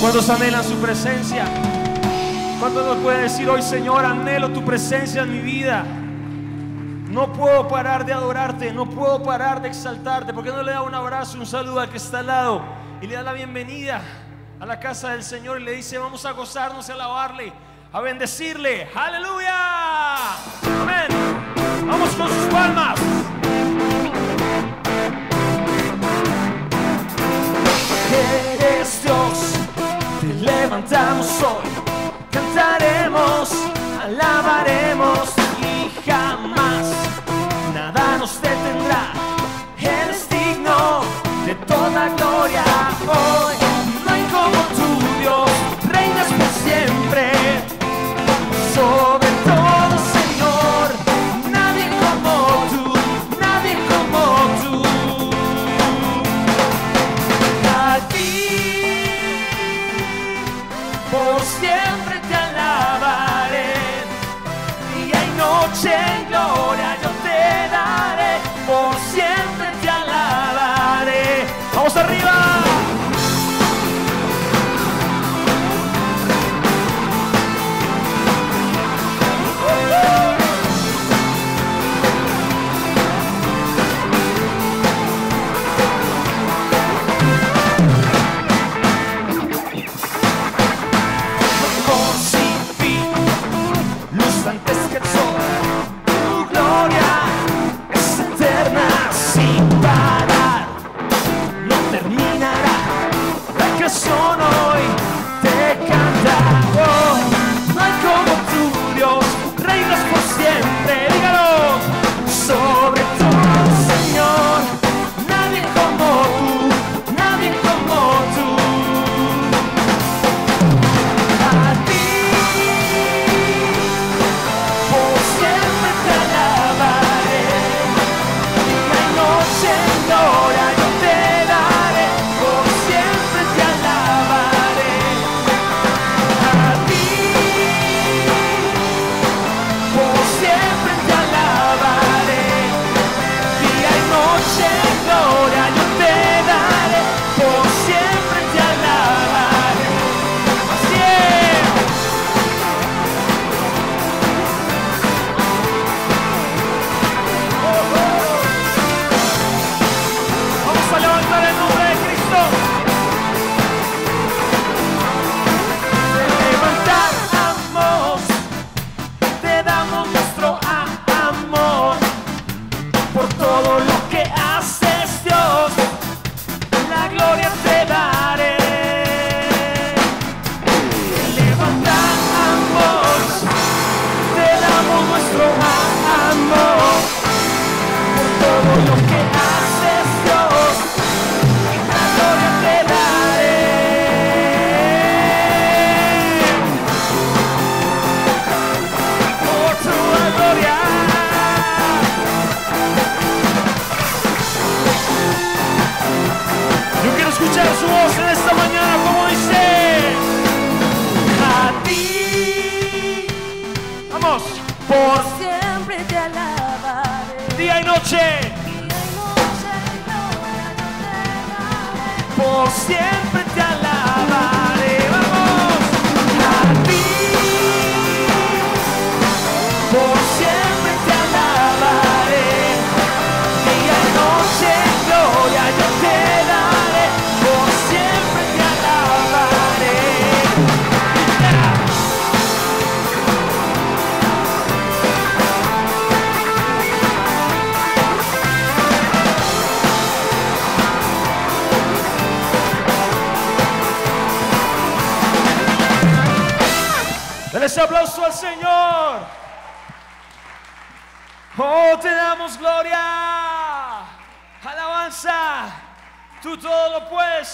¿Cuántos anhelan su presencia? ¿Cuántos nos pueden decir hoy, Señor, anhelo tu presencia en mi vida? No puedo parar de adorarte, no puedo parar de exaltarte. ¿Por qué no le da un abrazo, un saludo al que está al lado y le da la bienvenida a la casa del Señor y le dice, vamos a gozarnos a alabarle, a bendecirle? Aleluya. Amén. Vamos con sus palmas. Eres Dios, levantamos hoy, cantaremos, alabaremos y jamás nada nos detendrá. Eres digno de toda gloria hoy.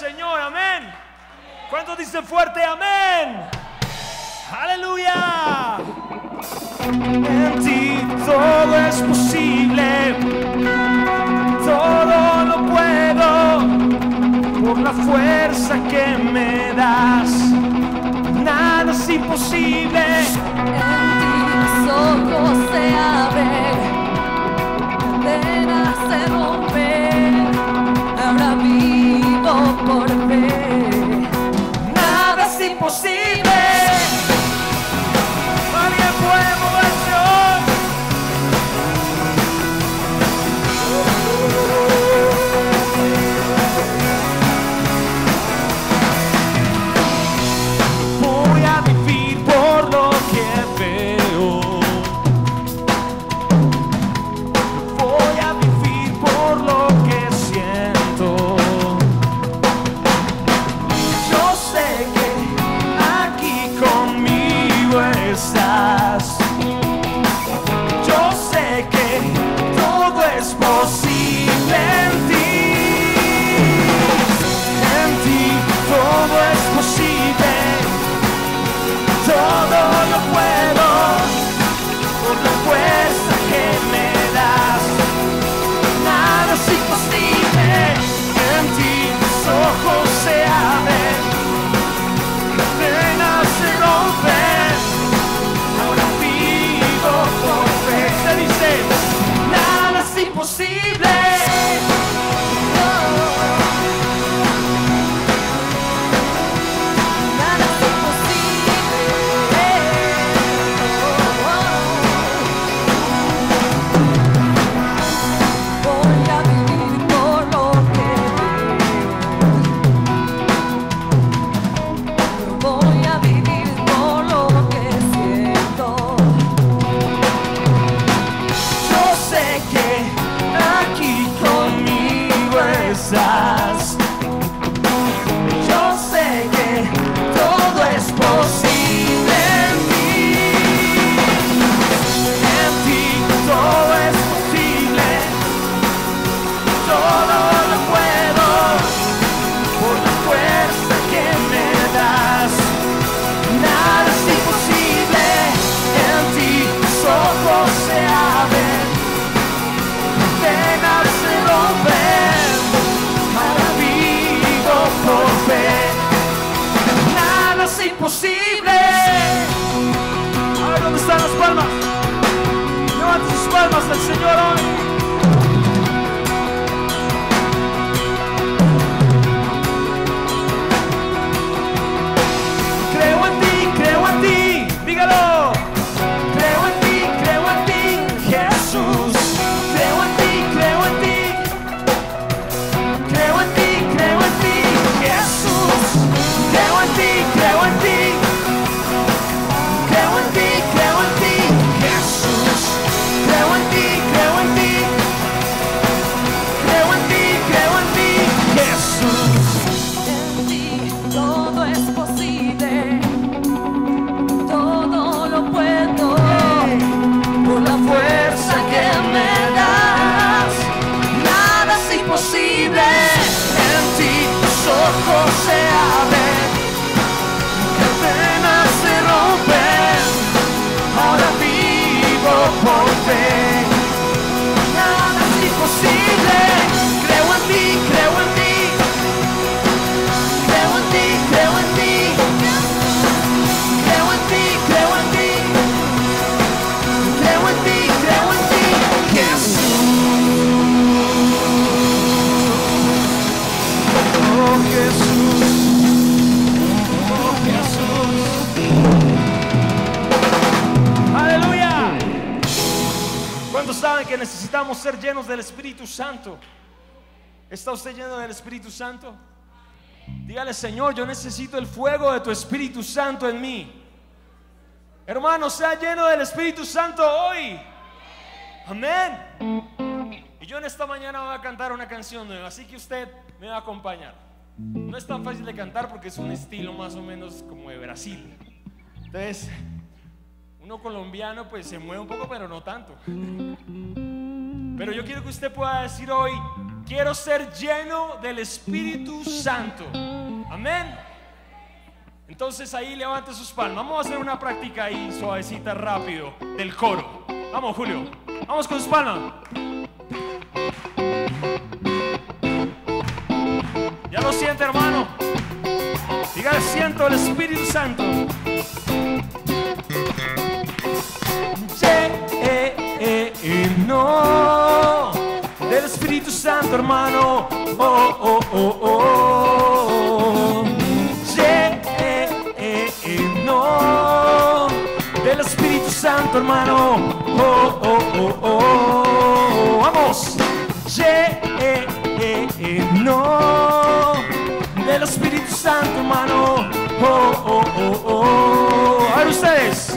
Señor, amén. ¿Cuántos dicen fuerte, amén? Aleluya. En ti todo es posible, todo lo puedo por la fuerza que me das. Nada es imposible. En ti mis ojos se abren, venas se rompen. por Señor, yo necesito el fuego de tu Espíritu Santo en mí. Hermano, sea lleno del Espíritu Santo hoy. Amén. Y yo en esta mañana voy a cantar una canción nueva, así que usted me va a acompañar. No es tan fácil de cantar porque es un estilo más o menos como de Brasil. Entonces, uno colombiano pues se mueve un poco, pero no tanto. Pero yo quiero que usted pueda decir hoy, quiero ser lleno del Espíritu Santo. Amén. Entonces ahí levante sus palmas. Vamos a hacer una práctica ahí suavecita, rápido, del coro. Vamos, Julio. Vamos con sus palmas. Ya lo siente, hermano. Diga, siento el Espíritu Santo. Eh, eh, no del Espíritu Santo, hermano. Oh, oh, oh, oh. Hermano. Oh, oh, oh, oh. Vamos. Yeah, eh, eh, eh, no del Espíritu Santo, hermano. Oh, oh, oh, oh. A ver ustedes.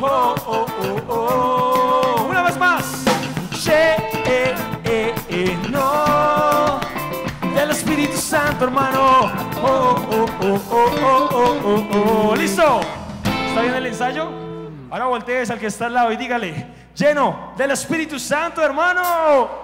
Oh, oh, oh, oh. Una vez más. No. Del Espíritu Santo, hermano. Oh, oh, oh, oh, oh, oh, oh, oh. ¿Listo? ¿Está bien el ensayo? Ahora voltees al que está al lado y dígale, lleno del Espíritu Santo, hermano.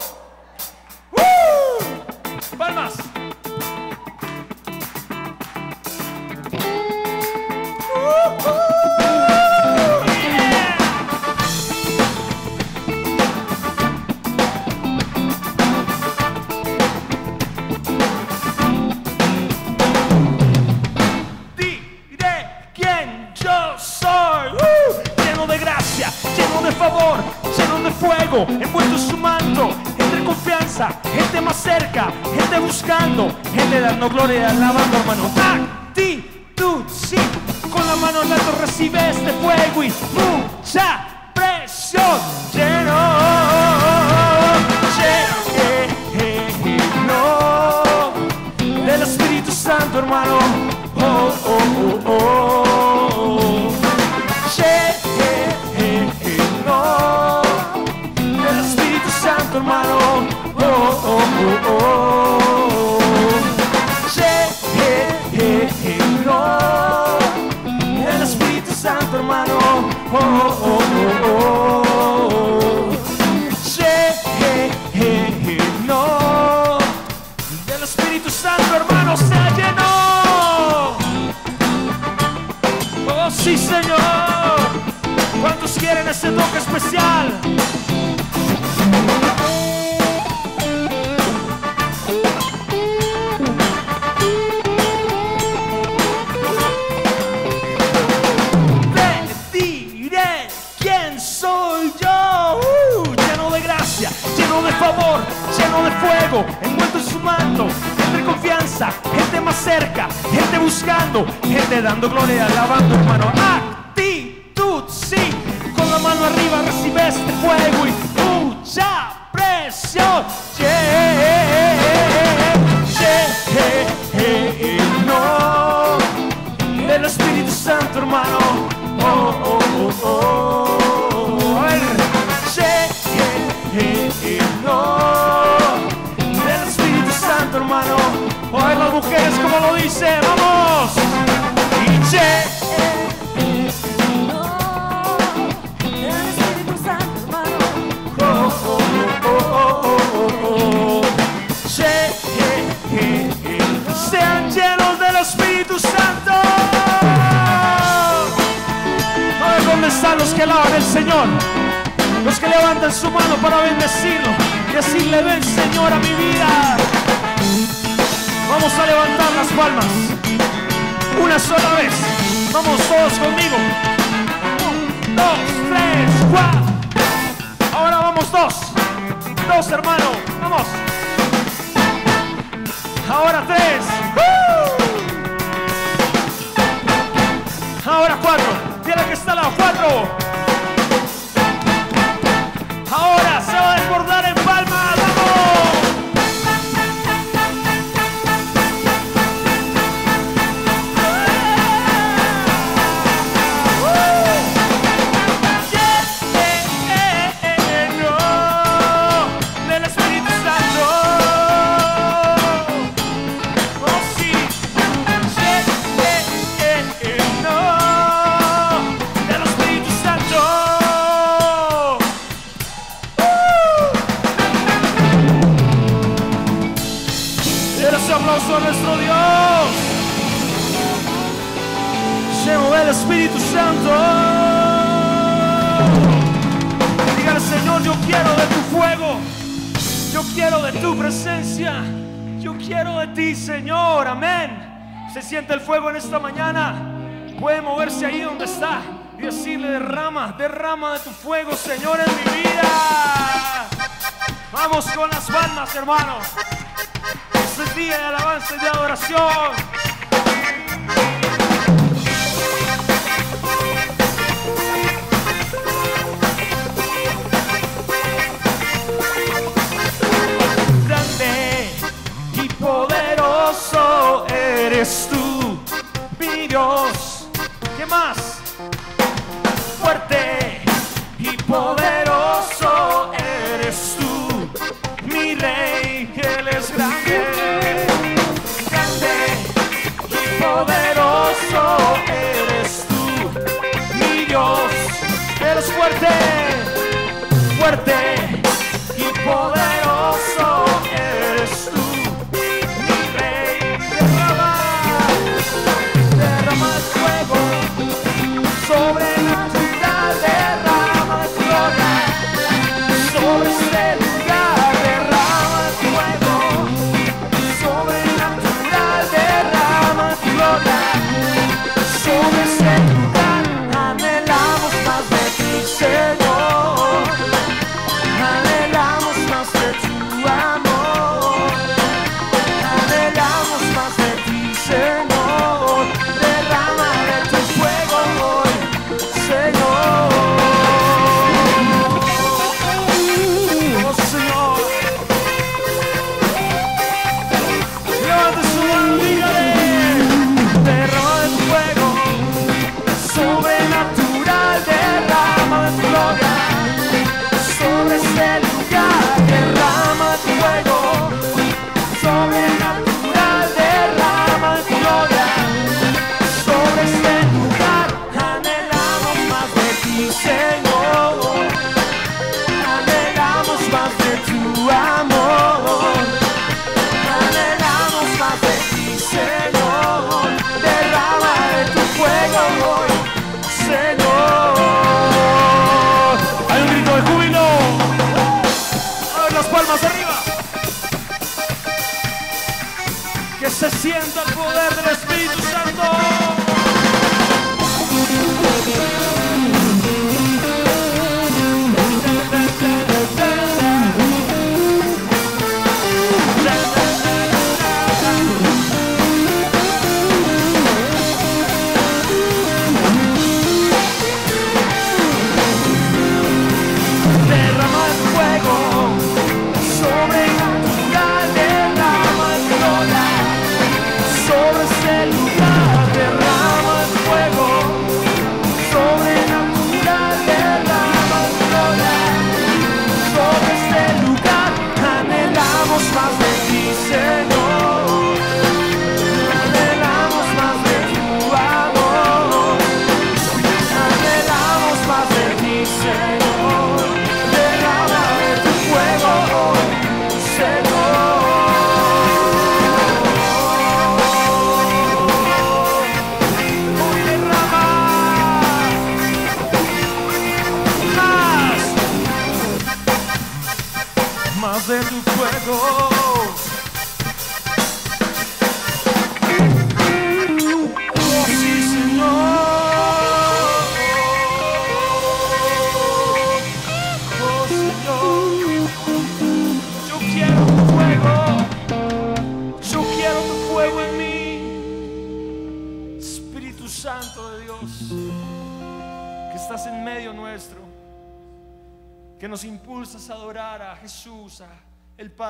Gloria alabando, hermano. bendecirlo, decirle ven Señor a mi vida. Vamos a levantar las palmas una sola vez. Vamos todos conmigo. Un, dos, tres, cuatro. Ahora vamos dos. Dos hermano, vamos. Ahora tres. ¡Uh! Ahora cuatro. Tiene que estar a cuatro. tu presencia. Yo quiero de ti, Señor. Amén. Se siente el fuego en esta mañana. Puede moverse ahí donde está y decirle, derrama, derrama de tu fuego, Señor, en mi vida. Vamos con las palmas, hermanos. Este es día de alabanza y de adoración.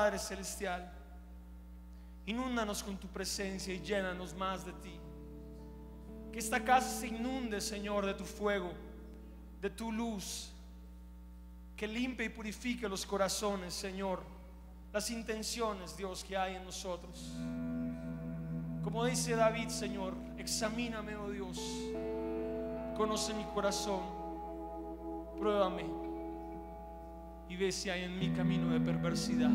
Padre Celestial, inúndanos con tu presencia y llénanos más de ti. Que esta casa se inunde, Señor, de tu fuego, de tu luz, que limpie y purifique los corazones, Señor, las intenciones, Dios, que hay en nosotros. Como dice David, Señor, examíname, oh Dios, conoce mi corazón, pruébame y ve si hay en mi camino de perversidad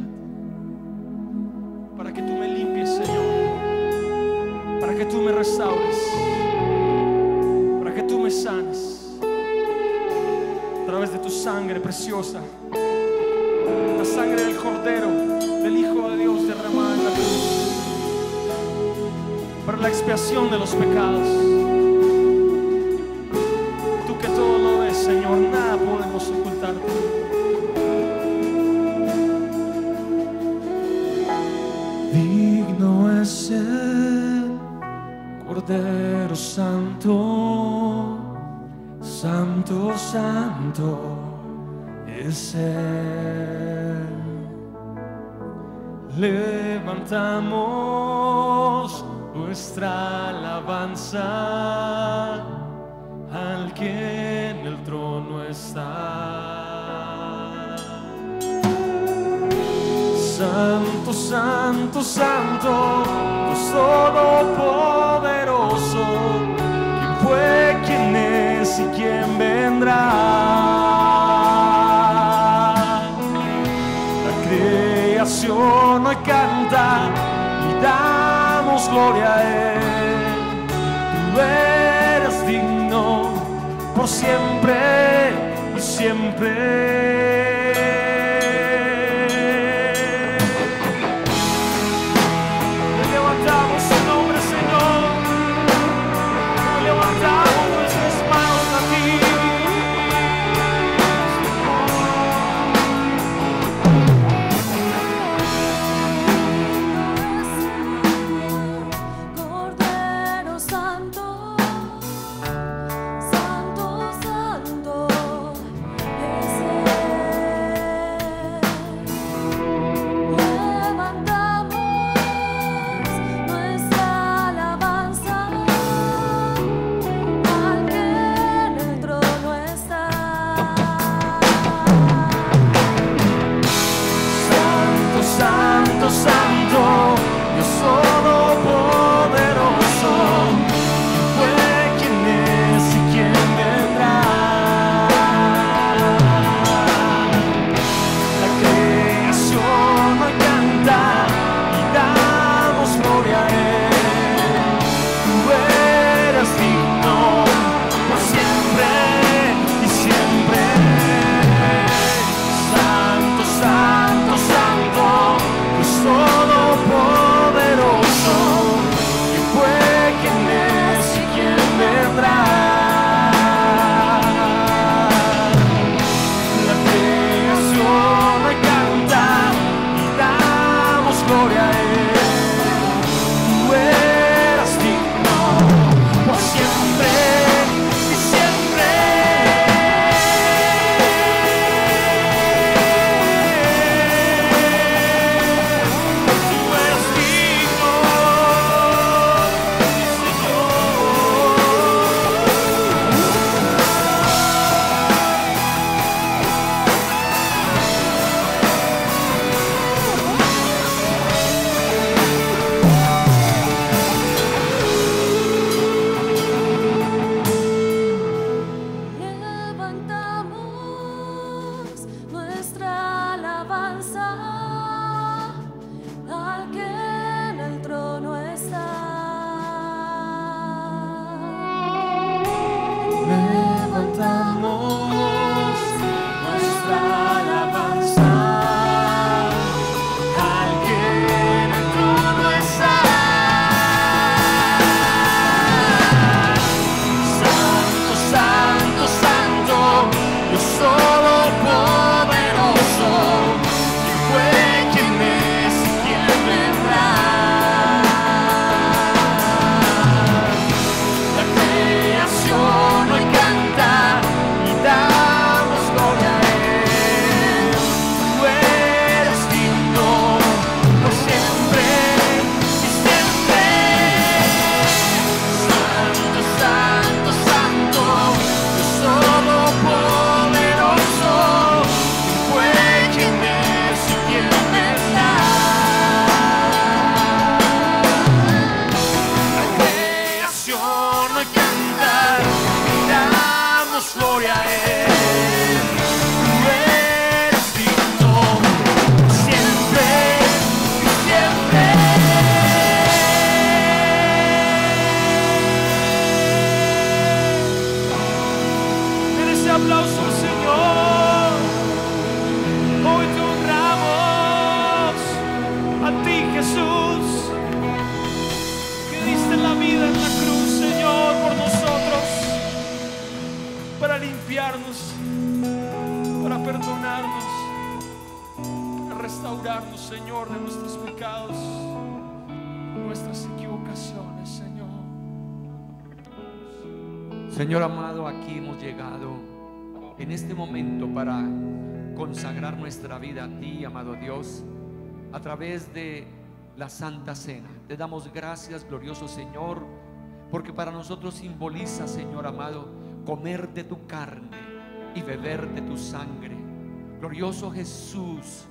para que tú me limpies, Señor, para que tú me restaures, para que tú me sanes. A través de tu sangre preciosa, la sangre del Cordero, del Hijo de Dios derramada en la cruz, para la expiación de los pecados. Tú que todo lo ves, Señor, nada podemos Santo, Santo, Santo es Él. Levantamos nuestra alabanza al que en el trono está. Santo, santo, santo, Dios todopoderoso, creación hoy canta y damos gloria a Él. Tú eres digno por siempre y siempre. A través de la Santa Cena. Te damos gracias, glorioso Señor, porque para nosotros simboliza, Señor amado, comer de tu carne y beber de tu sangre. Glorioso Jesús,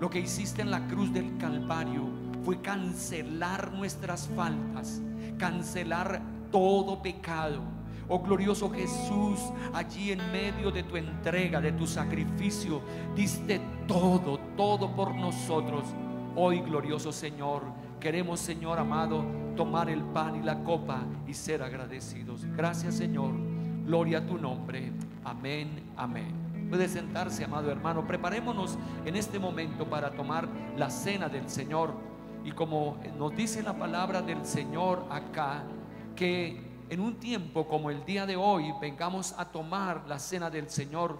lo que hiciste en la cruz del Calvario fue cancelar nuestras faltas, cancelar todo pecado. Oh glorioso Jesús, allí en medio de tu entrega, de tu sacrificio, diste todo, todo por nosotros. Hoy, glorioso Señor, queremos, Señor amado, tomar el pan y la copa y ser agradecidos. Gracias, Señor. Gloria a tu nombre. Amén, amén. Puede sentarse, amado hermano. Preparémonos en este momento para tomar la cena del Señor. Y como nos dice la palabra del Señor acá, que en un tiempo como el día de hoy vengamos a tomar la cena del Señor.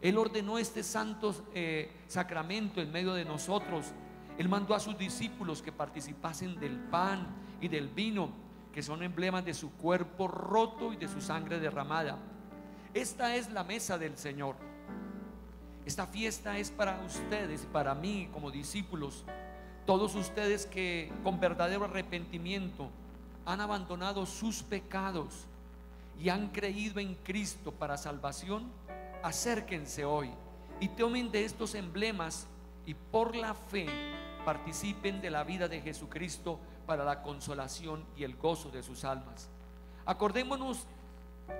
Él ordenó este santo eh, sacramento en medio de nosotros. Él mandó a sus discípulos que participasen del pan y del vino, que son emblemas de su cuerpo roto y de su sangre derramada. Esta es la mesa del Señor. Esta fiesta es para ustedes, para mí como discípulos, todos ustedes que con verdadero arrepentimiento han abandonado sus pecados y han creído en Cristo para salvación, acérquense hoy y tomen de estos emblemas y por la fe participen de la vida de Jesucristo para la consolación y el gozo de sus almas. Acordémonos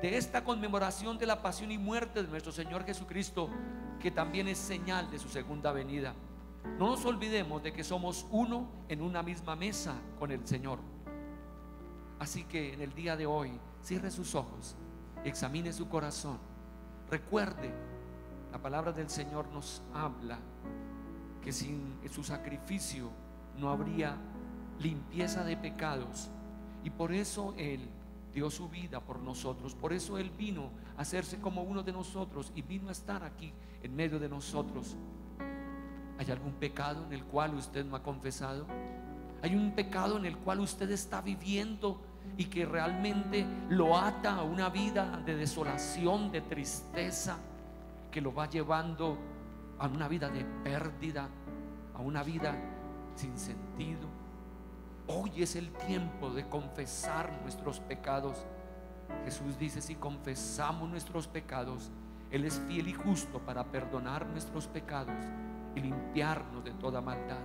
de esta conmemoración de la pasión y muerte de nuestro Señor Jesucristo, que también es señal de su segunda venida. No nos olvidemos de que somos uno en una misma mesa con el Señor. Así que en el día de hoy, cierre sus ojos, examine su corazón, recuerde, la palabra del Señor nos habla que sin su sacrificio no habría limpieza de pecados. Y por eso Él dio su vida por nosotros. Por eso Él vino a hacerse como uno de nosotros y vino a estar aquí en medio de nosotros. ¿Hay algún pecado en el cual usted no ha confesado? ¿Hay un pecado en el cual usted está viviendo y que realmente lo ata a una vida de desolación, de tristeza, que lo va llevando a una vida de pérdida, a una vida sin sentido? Hoy es el tiempo de confesar nuestros pecados. Jesús dice, si confesamos nuestros pecados, Él es fiel y justo para perdonar nuestros pecados y limpiarnos de toda maldad.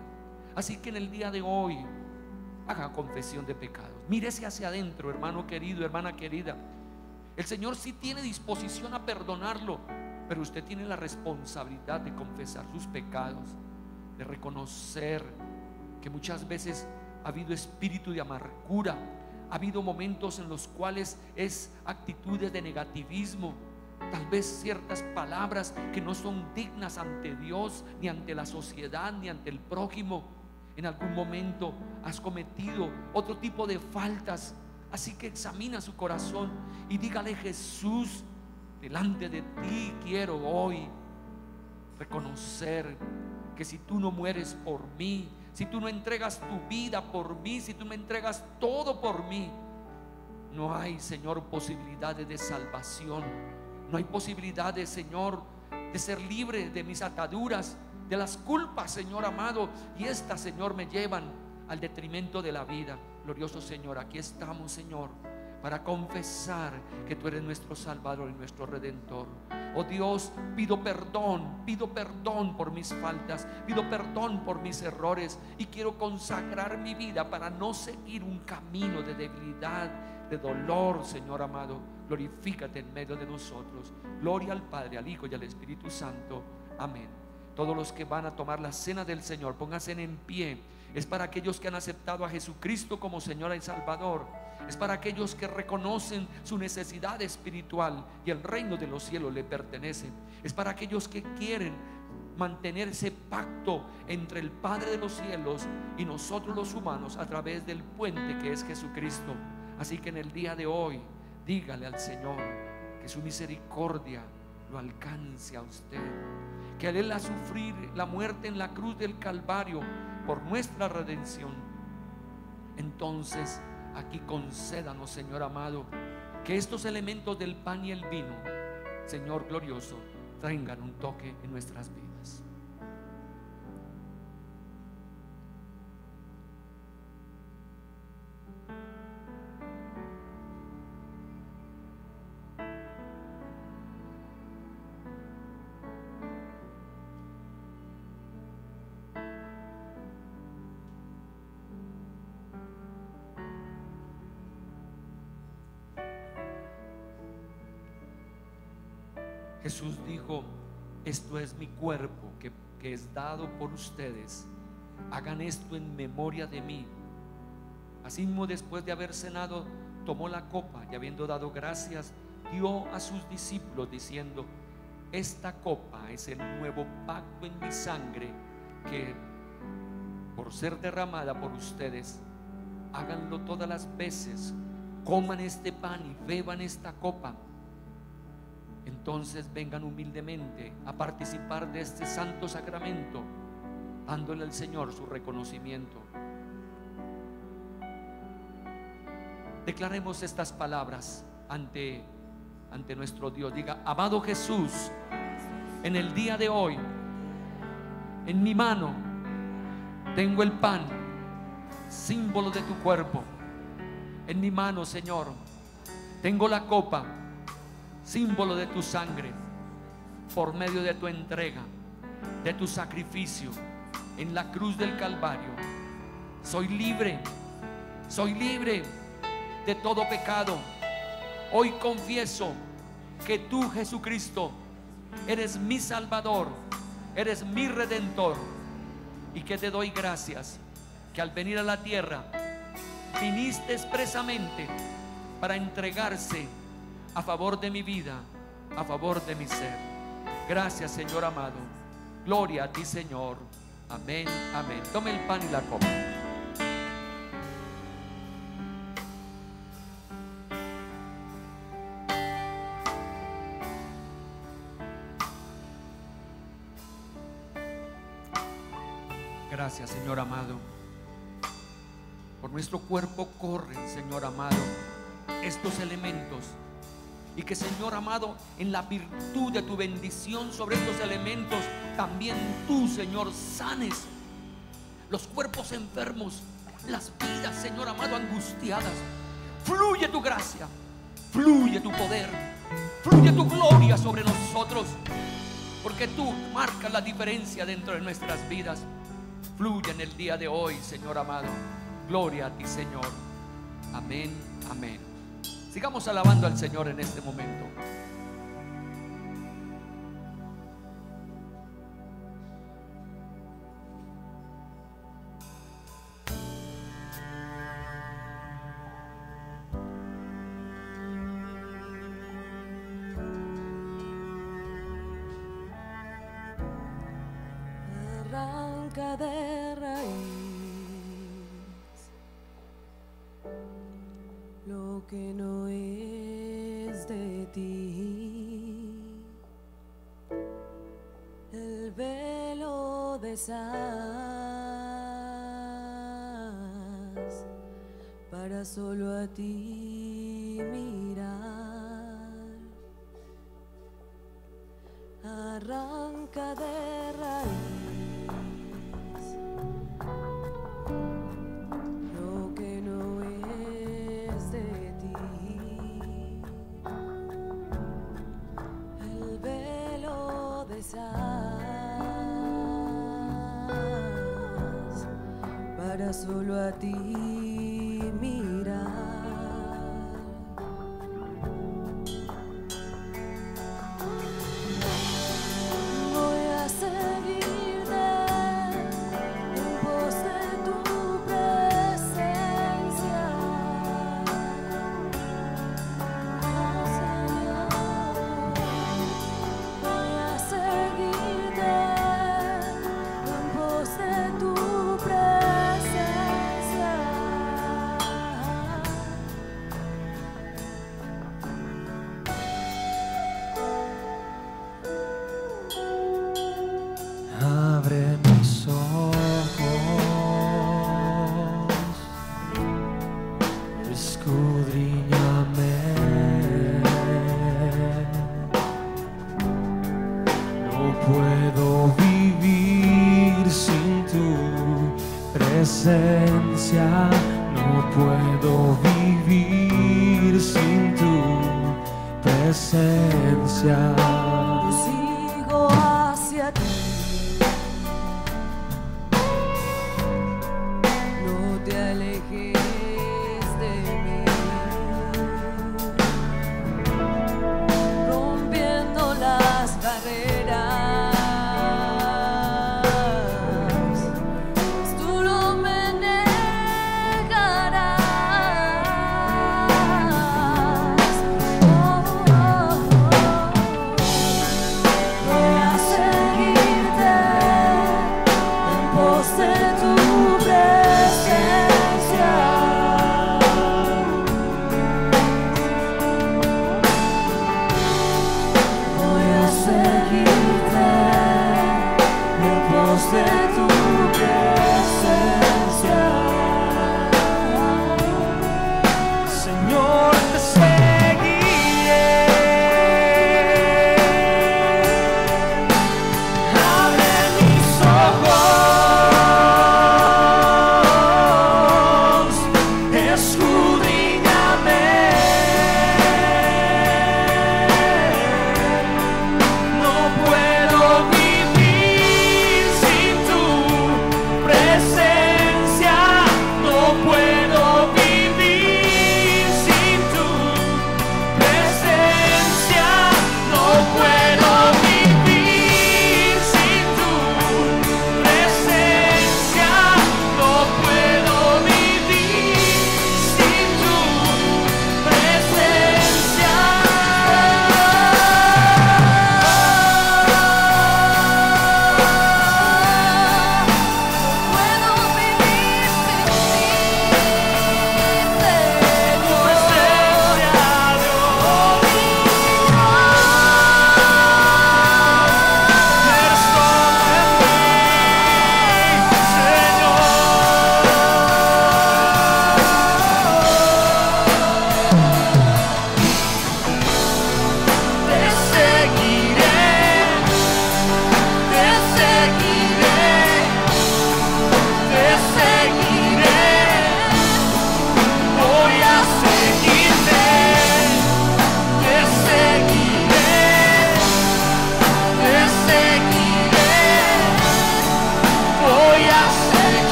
Así que en el día de hoy, haga confesión de pecados. Mírese hacia adentro, hermano querido, hermana querida. El Señor sí tiene disposición a perdonarlo, pero usted tiene la responsabilidad de confesar sus pecados, de reconocer que muchas veces ha habido espíritu de amargura, ha habido momentos en los cuales es actitudes de negativismo, tal vez ciertas palabras que no son dignas ante Dios, ni ante la sociedad, ni ante el prójimo. En algún momento has cometido otro tipo de faltas, así que examina su corazón y dígale Jesús, delante de ti quiero hoy reconocer que si tú no mueres por mí, si tú no entregas tu vida por mí, si tú me entregas todo por mí, no hay, Señor, posibilidades de salvación. No hay posibilidades, Señor, de ser libre de mis ataduras, de las culpas, Señor amado. Y estas, Señor, me llevan al detrimento de la vida. Glorioso Señor, aquí estamos, Señor, para confesar que tú eres nuestro Salvador y nuestro Redentor. Oh Dios, pido perdón, pido perdón por mis faltas, pido perdón por mis errores y quiero consagrar mi vida para no seguir un camino de debilidad, de dolor, Señor amado. Glorifícate en medio de nosotros. Gloria al Padre, al Hijo y al Espíritu Santo. Amén. Todos los que van a tomar la cena del Señor, pónganse en pie. Es para aquellos que han aceptado a Jesucristo como Señor y Salvador Es para aquellos que reconocen su necesidad espiritual y el reino de los cielos le pertenece. Es para aquellos que quieren mantener ese pacto entre el Padre de los cielos y nosotros los humanos a través del puente que es Jesucristo. Así que en el día de hoy, dígale al Señor que su misericordia lo alcance a usted. Que Él a sufrir la muerte en la cruz del Calvario por nuestra redención, entonces aquí concédanos, Señor amado, que estos elementos del pan y el vino, Señor glorioso, traigan un toque en nuestras vidas. Jesús dijo, esto es mi cuerpo que, es dado por ustedes. Hagan esto en memoria de mí. Asimismo, después de haber cenado, tomó la copa y habiendo dado gracias, dio a sus discípulos diciendo, esta copa es el nuevo pacto en mi sangre que por ser derramada por ustedes, háganlo todas las veces, coman este pan y beban esta copa entonces vengan humildemente a participar de este santo sacramento, dándole al Señor su reconocimiento. Declaremos estas palabras ante, ante nuestro Dios. Diga, amado Jesús, en el día de hoy, en mi mano, tengo el pan, símbolo de tu cuerpo. En mi mano, Señor, tengo la copa símbolo de tu sangre, por medio de tu entrega, de tu sacrificio en la cruz del Calvario. Soy libre, soy libre de todo pecado. Hoy confieso que tú, Jesucristo, eres mi Salvador, eres mi Redentor y que te doy gracias que al venir a la tierra viniste expresamente para entregarse a favor de mi vida, a favor de mi ser. Gracias, Señor amado. Gloria a ti, Señor. Amén, amén. Tome el pan y la copa. Gracias, Señor amado. Por nuestro cuerpo corren, Señor amado, estos elementos y que Señor amado, en la virtud de tu bendición sobre estos elementos, también tú, Señor, sanes los cuerpos enfermos, las vidas, Señor amado, angustiadas. Fluye tu gracia, fluye tu poder, fluye tu gloria sobre nosotros, porque tú marcas la diferencia dentro de nuestras vidas. Fluye en el día de hoy, Señor amado. Gloria a ti, Señor. Amén, amén. Sigamos alabando al Señor en este momento. El velo deshaz para solo a ti mirar. Arranca de solo a ti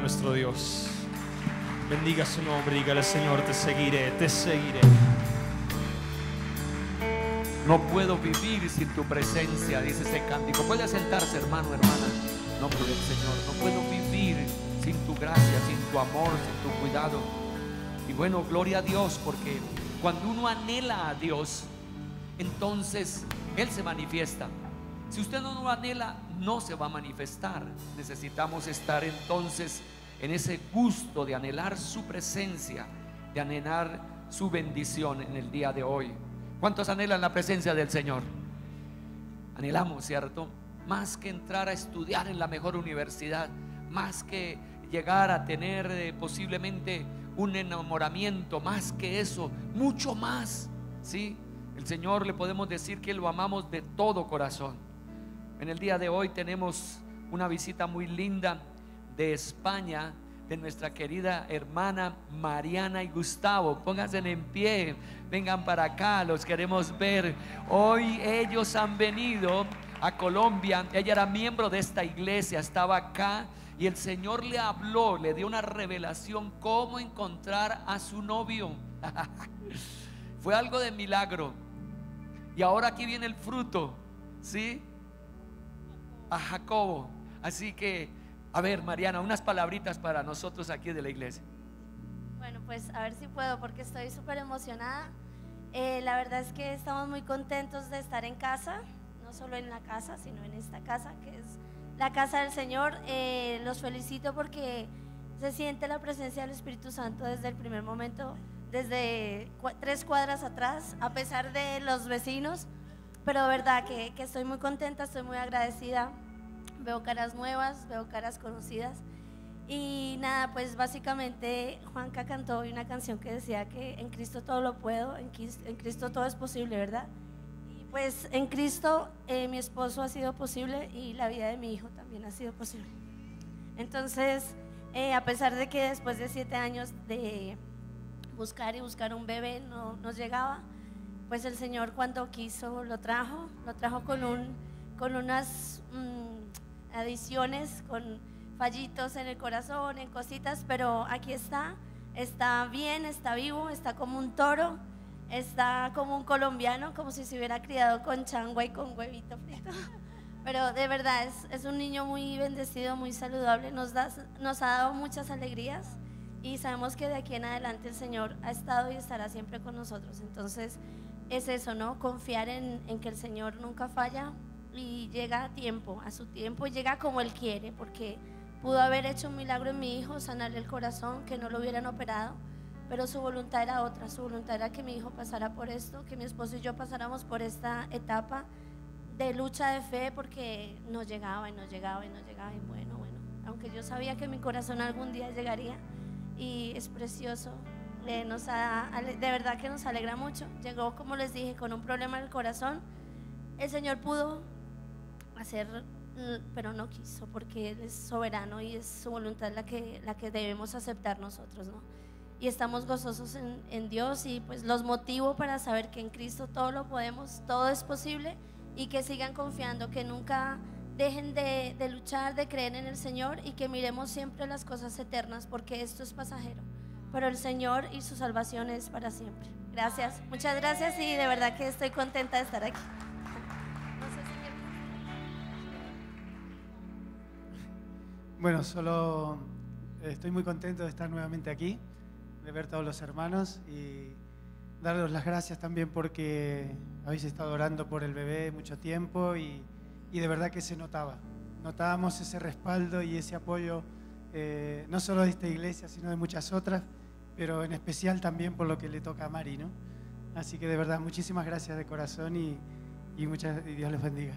nuestro Dios. Bendiga su nombre, dígale Señor, te seguiré, te seguiré. No puedo vivir sin tu presencia, dice ese cántico. Puede sentarse, hermano, hermana. Nombre del Señor. No puedo vivir sin tu gracia, sin tu amor, sin tu cuidado. Y bueno, gloria a Dios, porque cuando uno anhela a Dios, entonces Él se manifiesta. Si usted no lo anhela, no se va a manifestar. Necesitamos estar entonces en ese gusto de anhelar su presencia, de anhelar su bendición en el día de hoy. ¿Cuántos anhelan la presencia del Señor? Anhelamos, ¿cierto? Más que entrar a estudiar en la mejor universidad, más que llegar a tener eh, posiblemente un enamoramiento, más que eso, mucho más, ¿sí? El Señor le podemos decir que lo amamos de todo corazón. En el día de hoy tenemos una visita muy linda de España, de nuestra querida hermana Mariana y Gustavo. Pónganse en pie, vengan para acá, los queremos ver. Hoy ellos han venido a Colombia. Ella era miembro de esta iglesia, estaba acá y el Señor le habló, le dio una revelación cómo encontrar a su novio. Fue algo de milagro. Y ahora aquí viene el fruto, ¿sí? A Jacobo. Así que, a ver, Mariana, unas palabritas para nosotros aquí de la iglesia. Bueno, pues a ver si puedo porque estoy súper emocionada. Eh, la verdad es que estamos muy contentos de estar en casa, no solo en la casa, sino en esta casa, que es la casa del Señor. Eh, los felicito porque se siente la presencia del Espíritu Santo desde el primer momento, desde tres cuadras atrás, a pesar de los vecinos. Pero verdad que, que estoy muy contenta, estoy muy agradecida. Veo caras nuevas, veo caras conocidas. Y nada, pues básicamente Juanca cantó hoy una canción que decía que en Cristo todo lo puedo, en Cristo, todo es posible, ¿verdad? Y pues en Cristo eh, mi esposo ha sido posible y la vida de mi hijo también ha sido posible. Entonces, eh, a pesar de que después de siete años de buscar y buscar un bebé no nos llegaba, pues el Señor cuando quiso lo trajo, lo trajo con, un, con unas mm, adiciones, con fallitos en el corazón, en cositas, pero aquí está, está bien, está vivo, está como un toro, está como un colombiano, como si se hubiera criado con changua y con huevito frito. Pero de verdad es, es un niño muy bendecido, muy saludable, nos, da, nos ha dado muchas alegrías y sabemos que de aquí en adelante el Señor ha estado y estará siempre con nosotros. Entonces es eso, ¿no? Confiar en, que el Señor nunca falla y llega a tiempo, a su tiempo, y llega como Él quiere, porque pudo haber hecho un milagro en mi hijo, sanarle el corazón, que no lo hubieran operado, pero su voluntad era otra, su voluntad era que mi hijo pasara por esto, que mi esposo y yo pasáramos por esta etapa de lucha de fe porque no llegaba y no llegaba y no llegaba y bueno, bueno, aunque yo sabía que mi corazón algún día llegaría y es precioso, eh, nos ha- de verdad que nos alegra mucho. Llegó, como les dije, con un problema en el corazón. El Señor pudo hacer, mm, pero no quiso, porque Él es soberano y es su voluntad la que, la que debemos aceptar nosotros, ¿no? Y estamos gozosos en, en Dios y pues los motivo para saber que en Cristo todo lo podemos, todo es posible y que sigan confiando, que nunca dejen de, de luchar, de creer en el Señor y que miremos siempre las cosas eternas, porque esto es pasajero. Pero el Señor y su salvación es para siempre. Gracias, muchas gracias y de verdad que estoy contenta de estar aquí. Bueno, solo eh, estoy muy contento de estar nuevamente aquí, de ver todos los hermanos y daros las gracias también porque habéis estado orando por el bebé mucho tiempo y, y de verdad que se notaba. Notábamos ese respaldo y ese apoyo, eh, no solo de esta iglesia, sino de muchas otras, pero en especial también por lo que le toca a Mari, ¿no? Así que de verdad, muchísimas gracias de corazón y, y, muchas, y Dios les bendiga.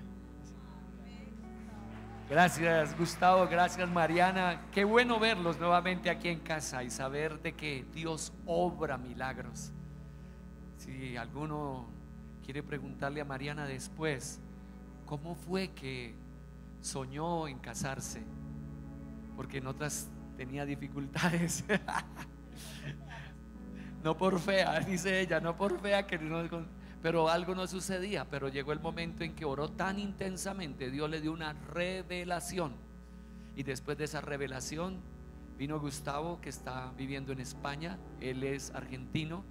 Gracias Gustavo, gracias Mariana. Qué bueno verlos nuevamente aquí en casa y saber de que Dios obra milagros. Si alguno quiere preguntarle a Mariana después, ¿cómo fue que soñó en casarse? Porque en otras tenía dificultades. no por fea, dice ella, no por fea que pero algo no sucedía, pero llegó el momento en que oró tan intensamente, Dios le dio una revelación. Y después de esa revelación vino Gustavo, que está viviendo en España, él es argentino,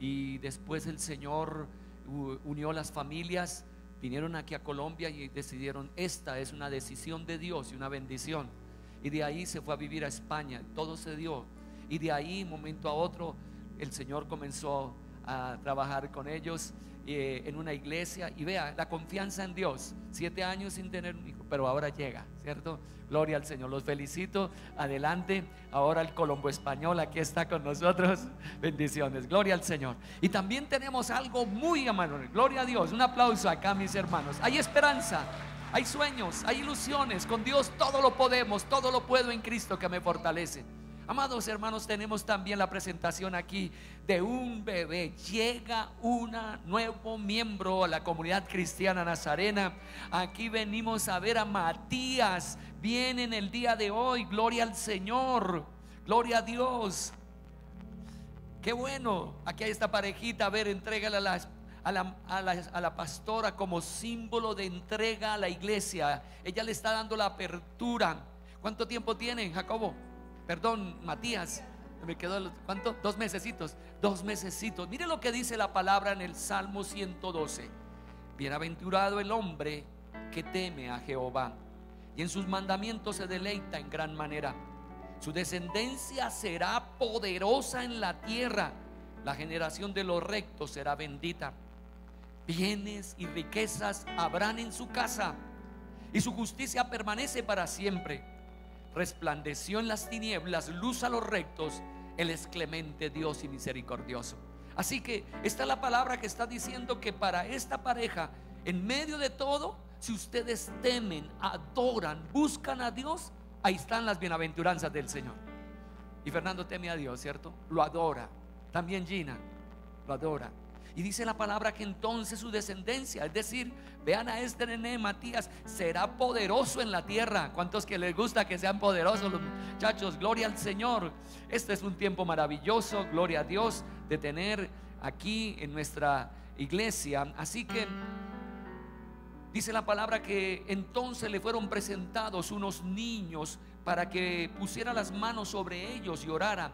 y después el Señor unió las familias, vinieron aquí a Colombia y decidieron, esta es una decisión de Dios y una bendición. Y de ahí se fue a vivir a España, todo se dio. Y de ahí, momento a otro, el Señor comenzó a trabajar con ellos eh, en una iglesia y vea la confianza en Dios. Siete años sin tener un hijo, pero ahora llega, ¿cierto? Gloria al Señor. Los felicito. Adelante. Ahora el Colombo español aquí está con nosotros. Bendiciones. Gloria al Señor. Y también tenemos algo muy amable. Gloria a Dios. Un aplauso acá, mis hermanos. Hay esperanza. Hay sueños, hay ilusiones. Con Dios todo lo podemos, todo lo puedo en Cristo que me fortalece. Amados hermanos, tenemos también la presentación aquí de un bebé. Llega un nuevo miembro a la comunidad cristiana nazarena. Aquí venimos a ver a Matías. Viene en el día de hoy. Gloria al Señor. Gloria a Dios. Qué bueno. Aquí hay esta parejita. A ver, entrégale a la, a la, a la- pastora como símbolo de entrega a la iglesia. Ella le está dando la apertura. ¿Cuánto tiempo tienen, Jacobo? Perdón, Matías. Me quedó, ¿cuánto? Dos mesecitos. Dos mesecitos. Mire lo que dice la palabra en el Salmo 112. Bienaventurado el hombre que teme a Jehová y en sus mandamientos se deleita en gran manera. Su descendencia será poderosa en la tierra. La generación de los rectos será bendita. Bienes y riquezas habrán en su casa y su justicia permanece para siempre. Resplandeció en las tinieblas, luz a los rectos, Él es clemente Dios y misericordioso. Así que esta es la palabra que está diciendo que para esta pareja, en medio de todo, si ustedes temen, adoran, buscan a Dios, ahí están las bienaventuranzas del Señor. Y Fernando teme a Dios, ¿cierto? Lo adora. También Gina lo adora. Y dice la palabra que entonces su descendencia, es decir, vean a este nene Matías, será poderoso en la tierra. ¿Cuántos que les gusta que sean poderosos los muchachos? Gloria al Señor. Este es un tiempo maravilloso, gloria a Dios, de tener aquí en nuestra iglesia. Así que dice la palabra que entonces le fueron presentados unos niños para que pusiera las manos sobre ellos y orara.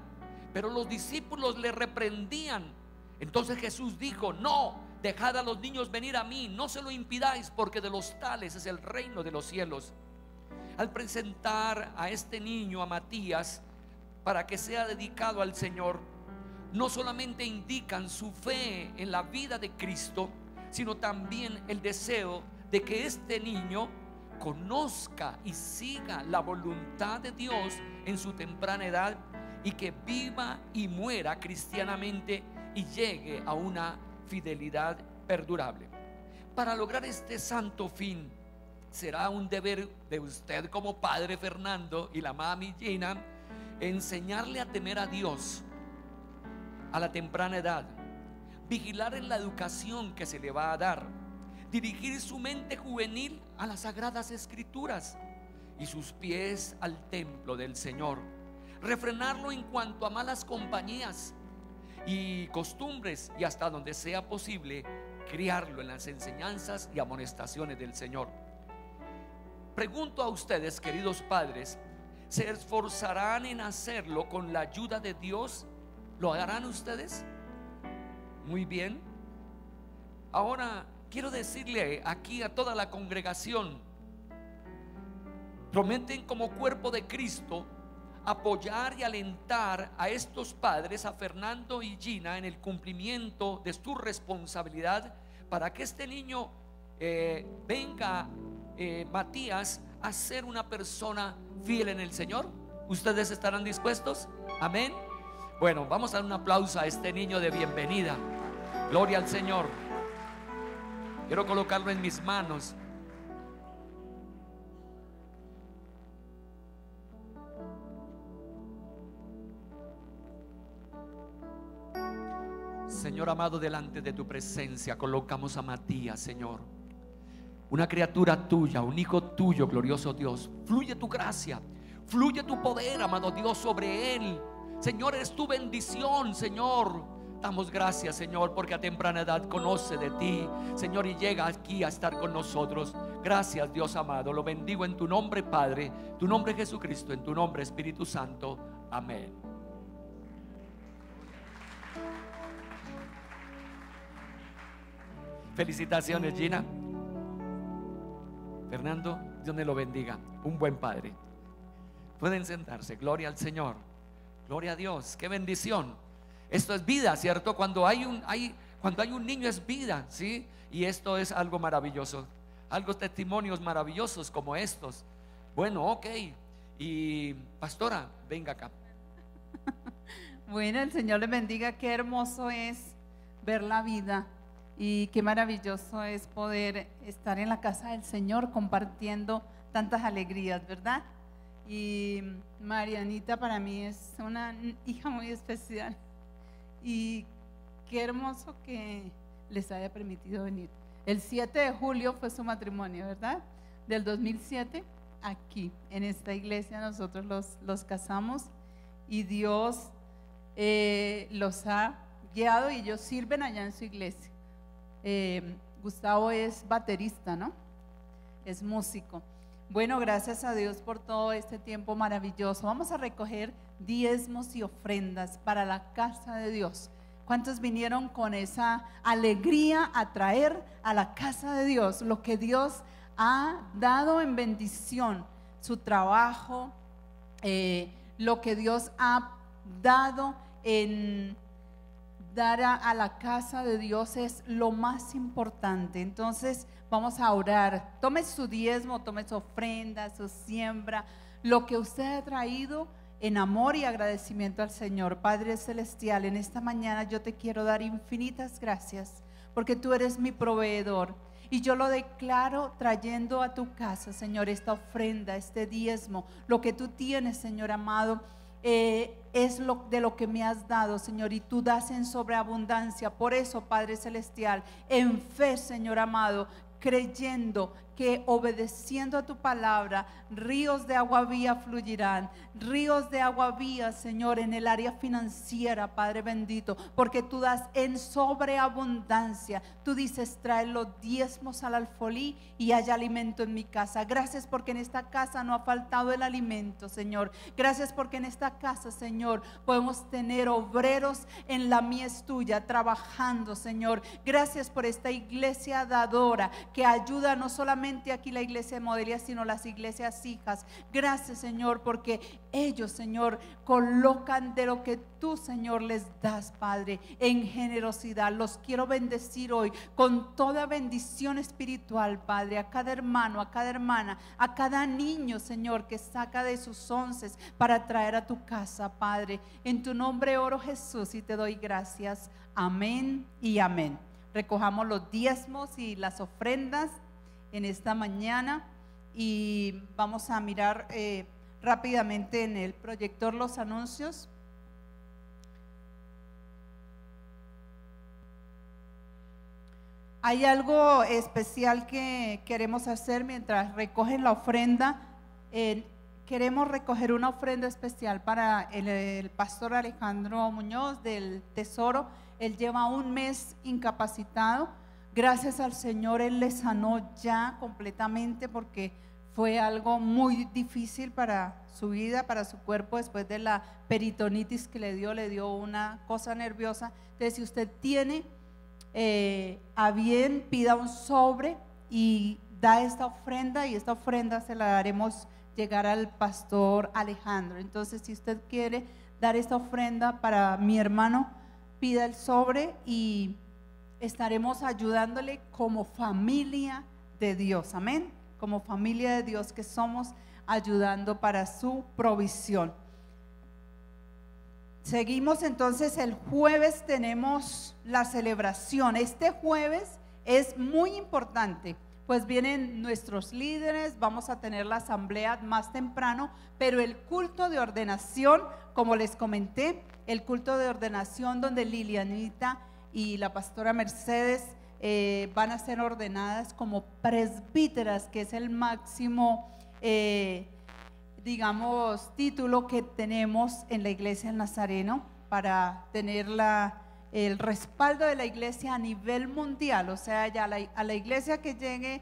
Pero los discípulos le reprendían. Entonces Jesús dijo, no, dejad a los niños venir a mí, no se lo impidáis, porque de los tales es el reino de los cielos. Al presentar a este niño, a Matías, para que sea dedicado al Señor, no solamente indican su fe en la vida de Cristo, sino también el deseo de que este niño conozca y siga la voluntad de Dios en su temprana edad y que viva y muera cristianamente y llegue a una fidelidad perdurable. Para lograr este santo fin, será un deber de usted como padre Fernando y la mami Gina enseñarle a temer a Dios a la temprana edad, vigilar en la educación que se le va a dar, dirigir su mente juvenil a las sagradas escrituras y sus pies al templo del Señor, refrenarlo en cuanto a malas compañías y costumbres y hasta donde sea posible criarlo en las enseñanzas y amonestaciones del Señor. Pregunto a ustedes, queridos padres, ¿se esforzarán en hacerlo con la ayuda de Dios? ¿Lo harán ustedes? Muy bien. Ahora quiero decirle aquí a toda la congregación, prometen como cuerpo de Cristo apoyar y alentar a estos padres, a Fernando y Gina, en el cumplimiento de su responsabilidad para que este niño eh, venga, eh, Matías, a ser una persona fiel en el Señor. ¿Ustedes estarán dispuestos? Amén. Bueno, vamos a dar un aplauso a este niño de bienvenida. Gloria al Señor. Quiero colocarlo en mis manos. Señor amado, delante de tu presencia colocamos a Matías, Señor. Una criatura tuya, un hijo tuyo, glorioso Dios. Fluye tu gracia, fluye tu poder, amado Dios, sobre él. Señor, es tu bendición, Señor. Damos gracias, Señor, porque a temprana edad conoce de ti, Señor, y llega aquí a estar con nosotros. Gracias, Dios amado. Lo bendigo en tu nombre, Padre, tu nombre Jesucristo, en tu nombre, Espíritu Santo. Amén. Felicitaciones, Gina. Fernando, Dios me lo bendiga. Un buen padre. Pueden sentarse. Gloria al Señor. Gloria a Dios. Qué bendición. Esto es vida, ¿cierto? Cuando hay un, hay, cuando hay un niño es vida, ¿sí? Y esto es algo maravilloso. Algo testimonios maravillosos como estos. Bueno, ok. Y pastora, venga acá. Bueno, el Señor les bendiga. Qué hermoso es ver la vida y qué maravilloso es poder estar en la casa del Señor compartiendo tantas alegrías, ¿verdad? Y Marianita para mí es una hija muy especial y qué hermoso que les haya permitido venir. El 7 de julio fue su matrimonio, ¿verdad? Del 2007, aquí, en esta iglesia, nosotros los, los casamos y Dios eh, los ha guiado y ellos sirven allá en su iglesia. Eh, Gustavo es baterista, ¿no? Es músico. Bueno, gracias a Dios por todo este tiempo maravilloso. Vamos a recoger diezmos y ofrendas para la casa de Dios. ¿Cuántos vinieron con esa alegría a traer a la casa de Dios lo que Dios ha dado en bendición? Su trabajo, eh, lo que Dios ha dado en dar a, la casa de Dios es lo más importante. Entonces vamos a orar. Tome su diezmo, tome su ofrenda, su siembra, lo que usted ha traído en amor y agradecimiento al Señor. Padre Celestial, en esta mañana yo te quiero dar infinitas gracias porque tú eres mi proveedor. Y yo lo declaro trayendo a tu casa, Señor, esta ofrenda, este diezmo, lo que tú tienes, Señor amado. Eh, es lo, de lo que me has dado, Señor, y tú das en sobreabundancia. Por eso, Padre Celestial, en fe, Señor amado, creyendo que obedeciendo a tu palabra, ríos de agua vía fluirán, ríos de agua vía, Señor, en el área financiera, Padre bendito, porque tú das en sobreabundancia. Tú dices, trae los diezmos al alfolí y haya alimento en mi casa. Gracias porque en esta casa no ha faltado el alimento, Señor. Gracias porque en esta casa, Señor, podemos tener obreros en la mies tuya trabajando, Señor. Gracias por esta iglesia dadora que ayuda no solamente aquí la iglesia de Modelia, sino las iglesias hijas. Gracias, Señor, porque ellos, Señor, colocan de lo que tú, Señor, les das, Padre, en generosidad. Los quiero bendecir hoy con toda bendición espiritual, Padre, a cada hermano, a cada hermana, a cada niño, Señor, que saca de sus onces para traer a tu casa, Padre. En tu nombre oro, Jesús, y te doy gracias. Amén y amén. Recojamos los diezmos y las ofrendas en esta mañana y vamos a mirar eh, rápidamente en el proyector los anuncios. Hay algo especial que queremos hacer mientras recogen la ofrenda. Queremos recoger una ofrenda especial para el, el pastor Alejandro Muñoz del Tesoro. Él lleva un mes incapacitado. Gracias al Señor, Él le sanó ya completamente porque fue algo muy difícil para su vida, para su cuerpo, después de la peritonitis que le dio, le dio una cosa nerviosa. Entonces, si usted tiene eh, a bien, pida un sobre y da esta ofrenda y esta ofrenda se la daremos llegar al pastor Alejandro. Entonces, si usted quiere dar esta ofrenda para mi hermano, pida el sobre y estaremos ayudándole como familia de Dios. Amén. Como familia de Dios que somos ayudando para su provisión. Seguimos entonces el jueves, tenemos la celebración. Este jueves es muy importante, pues vienen nuestros líderes, vamos a tener la asamblea más temprano, pero el culto de ordenación, como les comenté, el culto de ordenación donde Lilianita y la pastora Mercedes eh, van a ser ordenadas como presbíteras, que es el máximo, eh, digamos, título que tenemos en la iglesia del Nazareno para tener la, el respaldo de la iglesia a nivel mundial, o sea, ya a la iglesia que llegue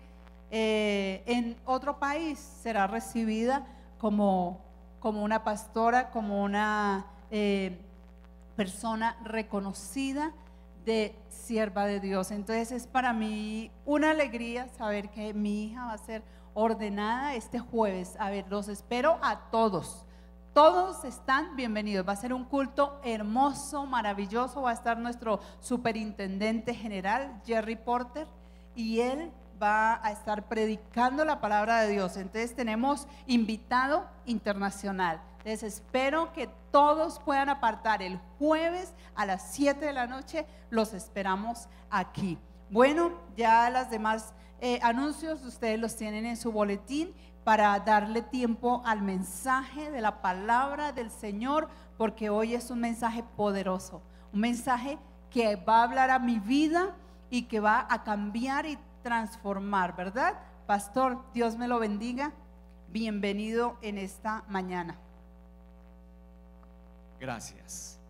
eh, en otro país será recibida como, como una pastora, como una persona reconocida de sierva de Dios. Entonces es para mí una alegría saber que mi hija va a ser ordenada este jueves. A ver, los espero a todos. Todos están bienvenidos. Va a ser un culto hermoso, maravilloso. Va a estar nuestro superintendente general, Jerry Porter, y él va a estar predicando la palabra de Dios. Entonces tenemos invitado internacional. Les espero que todos puedan apartar el jueves a las 7 de la noche. Los esperamos aquí. Bueno, ya las demás eh, anuncios ustedes los tienen en su boletín para darle tiempo al mensaje de la palabra del Señor, porque hoy es un mensaje poderoso, un mensaje que va a hablar a mi vida y que va a cambiar y transformar, ¿verdad? Pastor, Dios me lo bendiga. Bienvenido en esta mañana. Gracias.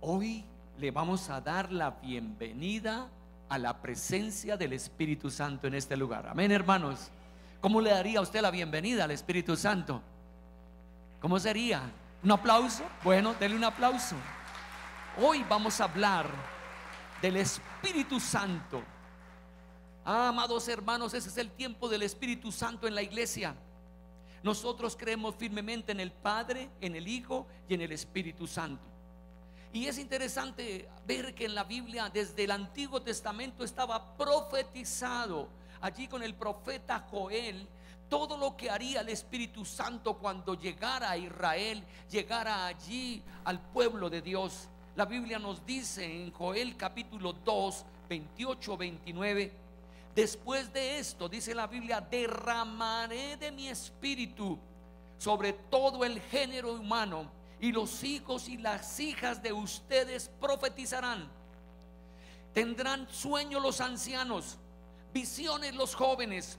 Hoy le vamos a dar la bienvenida a la presencia del Espíritu Santo en este lugar. Amén, hermanos. ¿Cómo le daría a usted la bienvenida al Espíritu Santo? ¿Cómo sería? ¿Un aplauso? Bueno, denle un aplauso. Hoy vamos a hablar del Espíritu Santo. Ah, amados hermanos, ese es el tiempo del Espíritu Santo en la iglesia. Nosotros creemos firmemente en el Padre, en el Hijo y en el Espíritu Santo. Y es interesante ver que en la Biblia desde el Antiguo Testamento estaba profetizado allí con el profeta Joel todo lo que haría el Espíritu Santo cuando llegara a Israel, llegara allí al pueblo de Dios. La Biblia nos dice en Joel capítulo 2, 28, 29, después de esto, dice la Biblia, derramaré de mi espíritu sobre todo el género humano y los hijos y las hijas de ustedes profetizarán. Tendrán sueño los ancianos, visiones los jóvenes.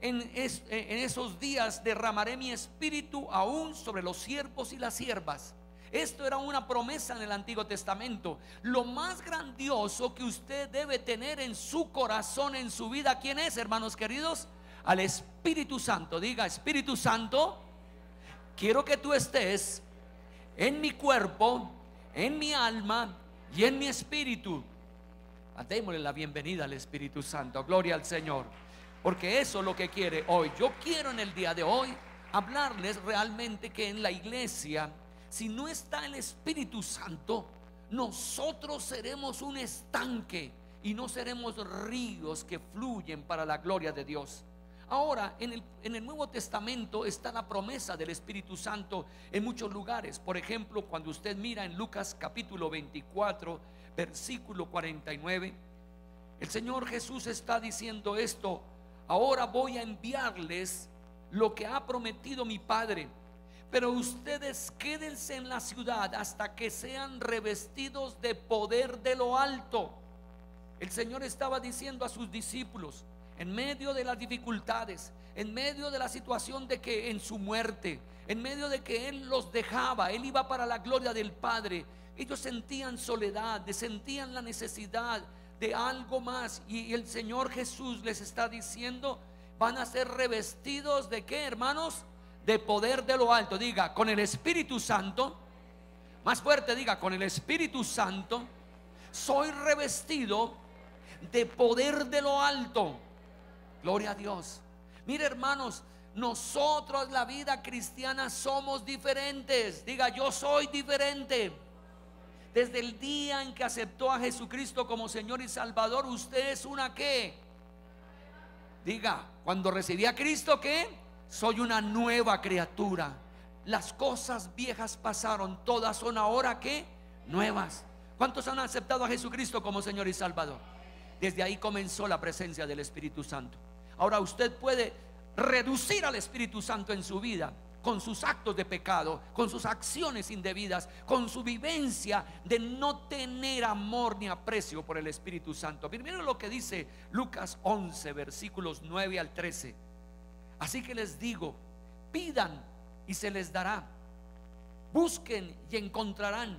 En, es- en esos días derramaré mi espíritu aún sobre los siervos y las siervas. Esto era una promesa en el Antiguo Testamento. Lo más grandioso que usted debe tener en su corazón, en su vida, ¿quién es, hermanos queridos? Al Espíritu Santo. Diga, Espíritu Santo, quiero que tú estés en mi cuerpo, en mi alma y en mi espíritu. Ah, Démosle la bienvenida al Espíritu Santo. Gloria al Señor. Porque eso es lo que quiere hoy. Yo quiero en el día de hoy hablarles realmente que en la iglesia, si no está el Espíritu Santo, nosotros seremos un estanque y no seremos ríos que fluyen para la gloria de Dios. Ahora, en el, Nuevo Testamento está la promesa del Espíritu Santo en muchos lugares. Por ejemplo, cuando usted mira en Lucas capítulo 24, versículo 49, el Señor Jesús está diciendo esto, ahora voy a enviarles lo que ha prometido mi Padre, pero ustedes quédense en la ciudad hasta que sean revestidos de poder de lo alto. El Señor estaba diciendo a sus discípulos, en medio de las dificultades, en medio de la situación de que en su muerte, en medio de que Él los dejaba, Él iba para la gloria del Padre, ellos sentían soledad, sentían la necesidad de algo más. Y el Señor Jesús les está diciendo, van a ser revestidos de qué, hermanos? De poder de lo alto. Diga, con el Espíritu Santo. Más fuerte, diga, con el Espíritu Santo. Soy revestido de poder de lo alto. Gloria a Dios. Mire, hermanos, nosotros la vida cristiana somos diferentes. Diga, yo soy diferente. Desde el día en que aceptó a Jesucristo como Señor y Salvador, usted es una qué? Diga, cuando recibí a Cristo, ¿qué? Soy una nueva criatura. Las cosas viejas pasaron, todas son ahora qué? Nuevas. ¿Cuántos han aceptado a Jesucristo como Señor y Salvador? Desde ahí comenzó la presencia del Espíritu Santo. Ahora usted puede reducir al Espíritu Santo en su vida con sus actos de pecado, con sus acciones indebidas, con su vivencia de no tener amor ni aprecio por el Espíritu Santo. Miren lo que dice Lucas 11, versículos 9 al 13. Así que les digo, pidan y se les dará. Busquen y encontrarán.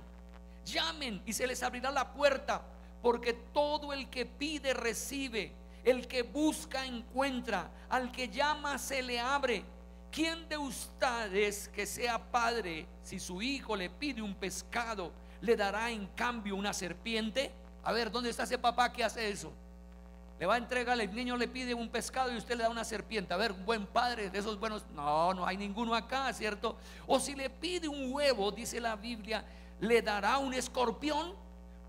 Llamen y se les abrirá la puerta, porque todo el que pide recibe, el que busca encuentra, al que llama se le abre. ¿Quién de ustedes que sea padre, si su hijo le pide un pescado, le dará en cambio una serpiente? A ver, ¿dónde está ese papá que hace eso? Le va a entregar, el niño le pide un pescado y usted le da una serpiente. A ver, buen padre de esos buenos. No, no hay ninguno acá, ¿cierto? O si le pide un huevo, dice la Biblia, le dará un escorpión.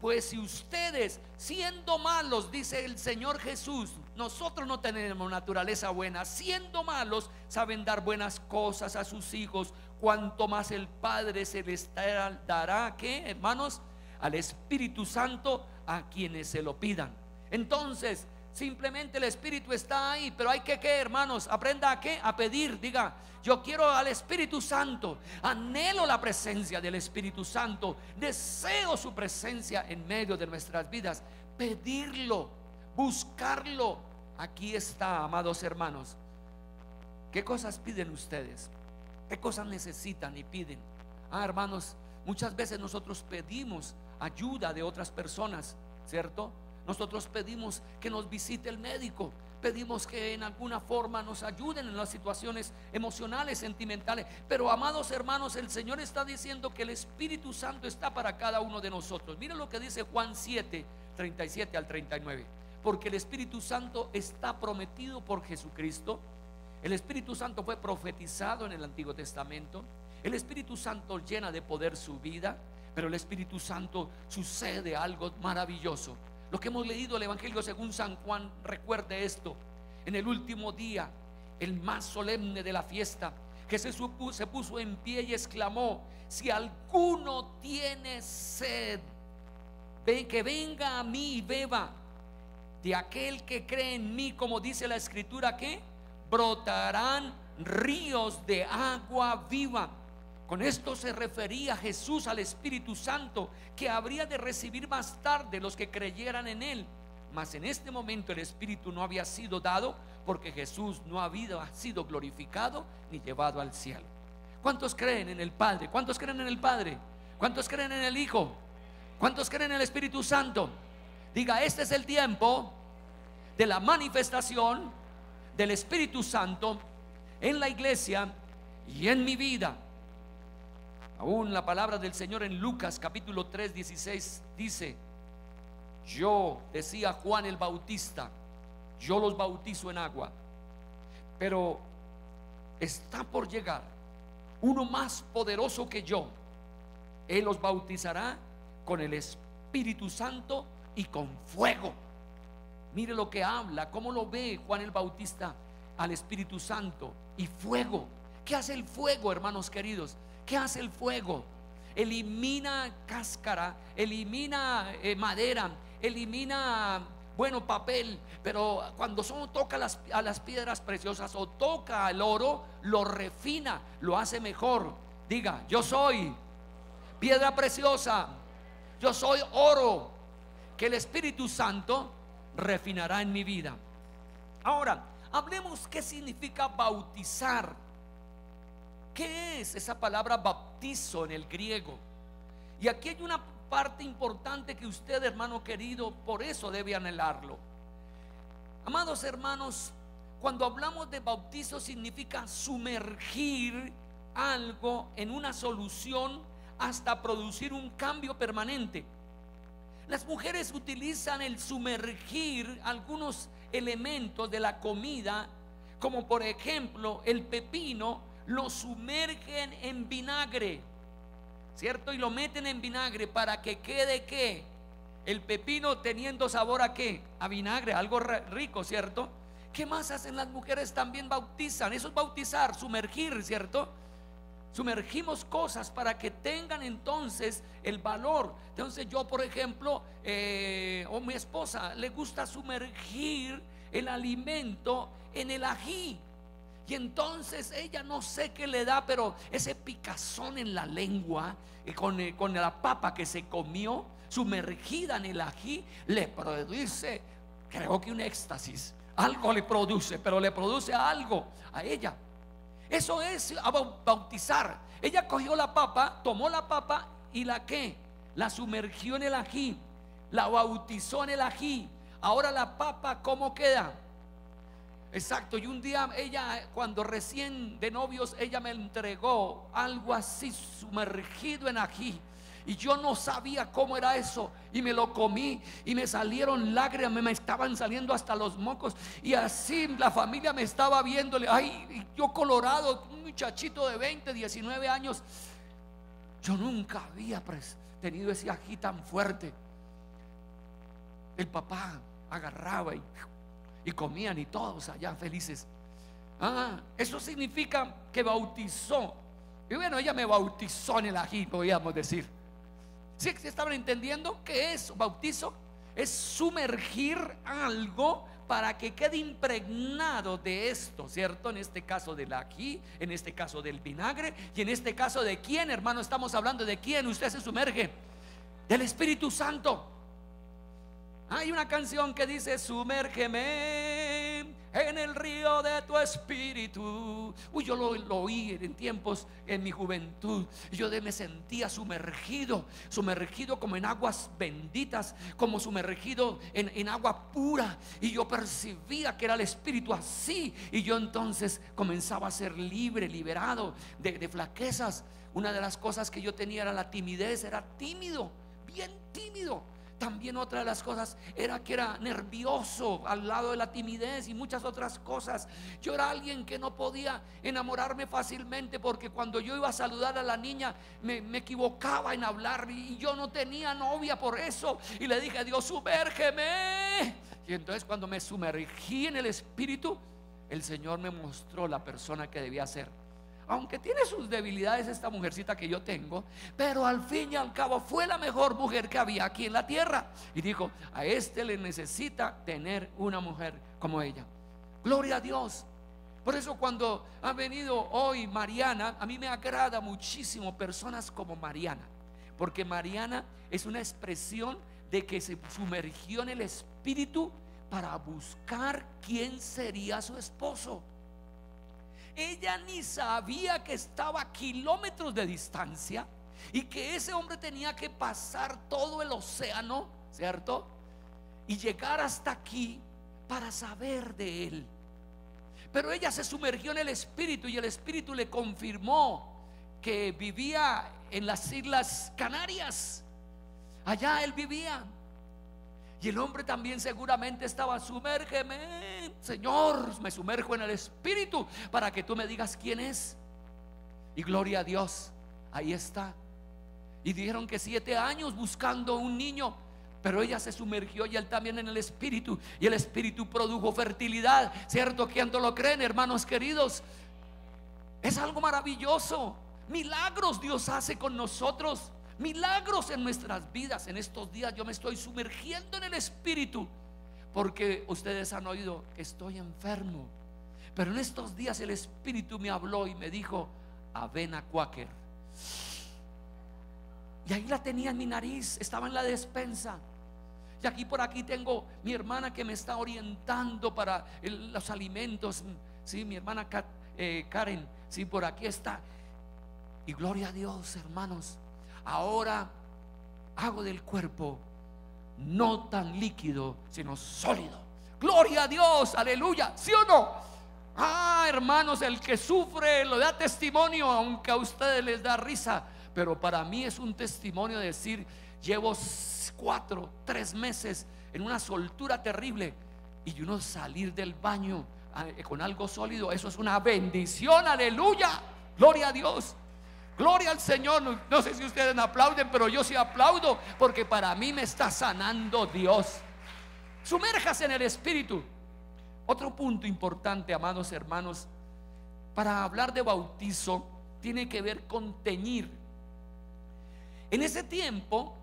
Pues si ustedes, siendo malos, dice el Señor Jesús, nosotros no tenemos naturaleza buena, siendo malos, saben dar buenas cosas a sus hijos, cuanto más el Padre se les dará ¿qué, hermanos? Al Espíritu Santo a quienes se lo pidan. Entonces, simplemente el Espíritu está ahí, pero hay que, ¿qué, hermanos? Aprenda a qué? A pedir, diga, yo quiero al Espíritu Santo, anhelo la presencia del Espíritu Santo, deseo su presencia en medio de nuestras vidas, pedirlo, buscarlo. Aquí está, amados hermanos. ¿Qué cosas piden ustedes? ¿Qué cosas necesitan y piden? Ah, hermanos, muchas veces nosotros pedimos ayuda de otras personas, ¿cierto? Nosotros pedimos que nos visite el médico, Pedimos que en alguna forma nos ayuden en las situaciones emocionales, sentimentales. Pero amados hermanos, el Señor está diciendo que el Espíritu Santo está para cada uno de nosotros. Miren lo que dice Juan 7, 37 al 39. Porque el Espíritu Santo está prometido por Jesucristo. El Espíritu Santo fue profetizado en el Antiguo Testamento. El Espíritu Santo llena de poder su vida. Pero el Espíritu Santo sucede algo maravilloso. Lo que hemos leído el Evangelio según San Juan, recuerde esto. En el último día, el más solemne de la fiesta, que se, puso en pie y exclamó, si alguno tiene sed, ve- que venga a mí y beba. De aquel que cree en mí, como dice la escritura, que brotarán ríos de agua viva. Con esto se refería Jesús al Espíritu Santo que habría de recibir más tarde los que creyeran en él. Mas en este momento el Espíritu no había sido dado porque Jesús no había sido glorificado ni llevado al cielo. ¿Cuántos creen en el Padre? ¿Cuántos creen en el Padre? ¿Cuántos creen en el Hijo? ¿Cuántos creen en el Espíritu Santo? Diga, este es el tiempo de la manifestación del Espíritu Santo en la iglesia y en mi vida. Aún la palabra del Señor en Lucas capítulo 3, 16 dice, yo, decía Juan el Bautista, yo los bautizo en agua, pero está por llegar uno más poderoso que yo. Él los bautizará con el Espíritu Santo y con fuego. Mire lo que habla, cómo lo ve Juan el Bautista al Espíritu Santo y fuego. ¿Qué hace el fuego, hermanos queridos? ¿Qué hace el fuego? Elimina cáscara, elimina eh, madera, elimina, bueno, papel, pero cuando son, toca las, a las piedras preciosas o toca al oro, lo refina, lo hace mejor. Diga, yo soy piedra preciosa, yo soy oro, que el Espíritu Santo refinará en mi vida. Ahora, hablemos qué significa bautizar. ¿Qué es esa palabra bautizo en el griego? Y aquí hay una parte importante que usted, hermano querido, por eso debe anhelarlo. Amados hermanos, cuando hablamos de bautizo significa sumergir algo en una solución hasta producir un cambio permanente. Las mujeres utilizan el sumergir algunos elementos de la comida, como por ejemplo el pepino, lo sumergen en vinagre, ¿cierto? Y lo meten en vinagre para que quede que el pepino teniendo sabor a qué? A vinagre, algo rico, ¿cierto? ¿Qué más hacen las mujeres? También bautizan, eso es bautizar, sumergir, ¿cierto? Sumergimos cosas para que tengan entonces el valor. Entonces yo, por ejemplo, eh, o mi esposa, le gusta sumergir el alimento en el ají. Y entonces ella no sé qué le da, pero ese picazón en la lengua, eh, con, eh, con la papa que se comió, sumergida en el ají, le produce, creo que un éxtasis. Algo le produce, pero le produce algo a ella. Eso es bautizar. Ella cogió la papa, tomó la papa y la que, la sumergió en el ají, la bautizó en el ají. Ahora la papa, ¿cómo queda? Exacto, y un día ella, cuando recién de novios, ella me entregó algo así sumergido en ají. Y yo no sabía cómo era eso. Y me lo comí y me salieron lágrimas, me estaban saliendo hasta los mocos. Y así la familia me estaba viéndole. Ay, yo colorado, un muchachito de 20, 19 años. Yo nunca había tenido ese ají tan fuerte. El papá agarraba y, y comían y todos allá felices. Ah, eso significa que bautizó. Y bueno, ella me bautizó en el ají, podríamos decir. ¿Sí ¿Sí estaban entendiendo qué es bautizo? Es sumergir algo para que quede impregnado de esto, ¿cierto? En este caso del ají, en este caso del vinagre y en este caso de quién, hermano, estamos hablando de quién usted se sumerge. Del Espíritu Santo. Hay una canción que dice, sumérgeme en el río de tu espíritu. Uy, yo lo, lo oí en tiempos en mi juventud. Yo de- me sentía sumergido, sumergido como en aguas benditas, como sumergido en, en agua pura. Y yo percibía que era el espíritu así. Y yo entonces comenzaba a ser libre, liberado de, de flaquezas. Una de las cosas que yo tenía era la timidez, era tímido, bien tímido. También otra de las cosas era que era nervioso al lado de la timidez y muchas otras cosas. Yo era alguien que no podía enamorarme fácilmente porque cuando yo iba a saludar a la niña me, me equivocaba en hablar y yo no tenía novia por eso. Y le dije, Dios, sumérgeme. Y entonces cuando me sumergí en el Espíritu, el Señor me mostró la persona que debía ser aunque tiene sus debilidades esta mujercita que yo tengo, pero al fin y al cabo fue la mejor mujer que había aquí en la tierra. Y dijo, a este le necesita tener una mujer como ella. Gloria a Dios. Por eso cuando ha venido hoy Mariana, a mí me agrada muchísimo personas como Mariana, porque Mariana es una expresión de que se sumergió en el espíritu para buscar quién sería su esposo. Ella ni sabía que estaba a kilómetros de distancia y que ese hombre tenía que pasar todo el océano, ¿cierto? Y llegar hasta aquí para saber de él. Pero ella se sumergió en el espíritu y el espíritu le confirmó que vivía en las Islas Canarias. Allá él vivía. Y el hombre también seguramente estaba, sumérgeme, Señor, me sumerjo en el Espíritu para que tú me digas quién es. Y gloria a Dios, ahí está. Y dijeron que siete años buscando un niño, pero ella se sumergió y él también en el Espíritu. Y el Espíritu produjo fertilidad. ¿Cierto? ¿Quién lo creen, hermanos queridos? Es algo maravilloso. Milagros Dios hace con nosotros. Milagros en nuestras vidas. En estos días yo me estoy sumergiendo en el Espíritu. Porque ustedes han oído que estoy enfermo. Pero en estos días el Espíritu me habló y me dijo, avena quaker. Y ahí la tenía en mi nariz, estaba en la despensa. Y aquí por aquí tengo mi hermana que me está orientando para los alimentos. Sí, mi hermana eh, Karen, sí, por aquí está. Y gloria a Dios, hermanos. Ahora hago del cuerpo no tan líquido, sino sólido. Gloria a Dios, aleluya, ¿sí o no? Ah, hermanos, el que sufre lo da testimonio, aunque a ustedes les da risa. Pero para mí es un testimonio de decir, llevo cuatro, tres meses en una soltura terrible y uno salir del baño ah, con algo sólido, eso es una bendición, aleluya, gloria a Dios. Gloria al Señor. No, sé si ustedes aplauden, pero yo sí aplaudo porque para mí me está sanando Dios. Sumérjase en el Espíritu. Otro punto importante, amados hermanos, para hablar de bautizo tiene que ver con teñir. En ese tiempo,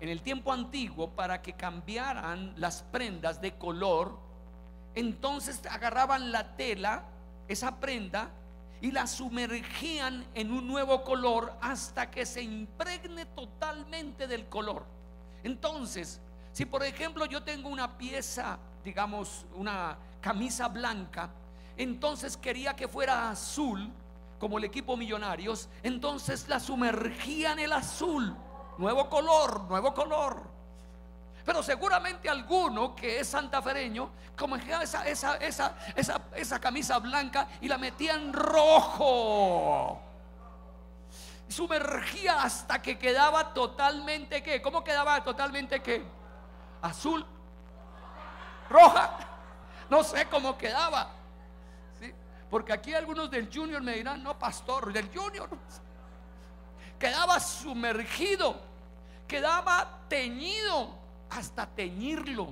en el tiempo antiguo, para que cambiaran las prendas de color, entonces agarraban la tela, esa prenda, y la sumergían en un nuevo color hasta que se impregne totalmente del color. Entonces, si por ejemplo yo tengo una pieza, digamos, una camisa blanca, entonces quería que fuera azul, como el equipo Millonarios, entonces la sumergía en el azul, nuevo color, nuevo color. Pero seguramente alguno que es santafereño, como esa, esa, esa, esa, esa camisa blanca y la metía en rojo. Sumergía hasta que quedaba totalmente qué? ¿Cómo quedaba totalmente qué? Azul, roja. No sé cómo quedaba. ¿sí? Porque aquí algunos del Junior me dirán, no, pastor, del Junior. Quedaba sumergido, quedaba teñido hasta teñirlo.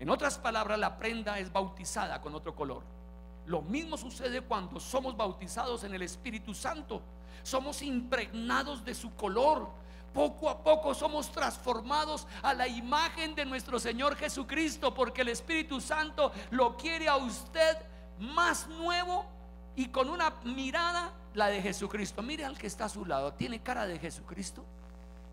En otras palabras, la prenda es bautizada con otro color. Lo mismo sucede cuando somos bautizados en el Espíritu Santo. Somos impregnados de su color. Poco a poco somos transformados a la imagen de nuestro Señor Jesucristo, porque el Espíritu Santo lo quiere a usted más nuevo y con una mirada la de Jesucristo. Mire al que está a su lado, tiene cara de Jesucristo.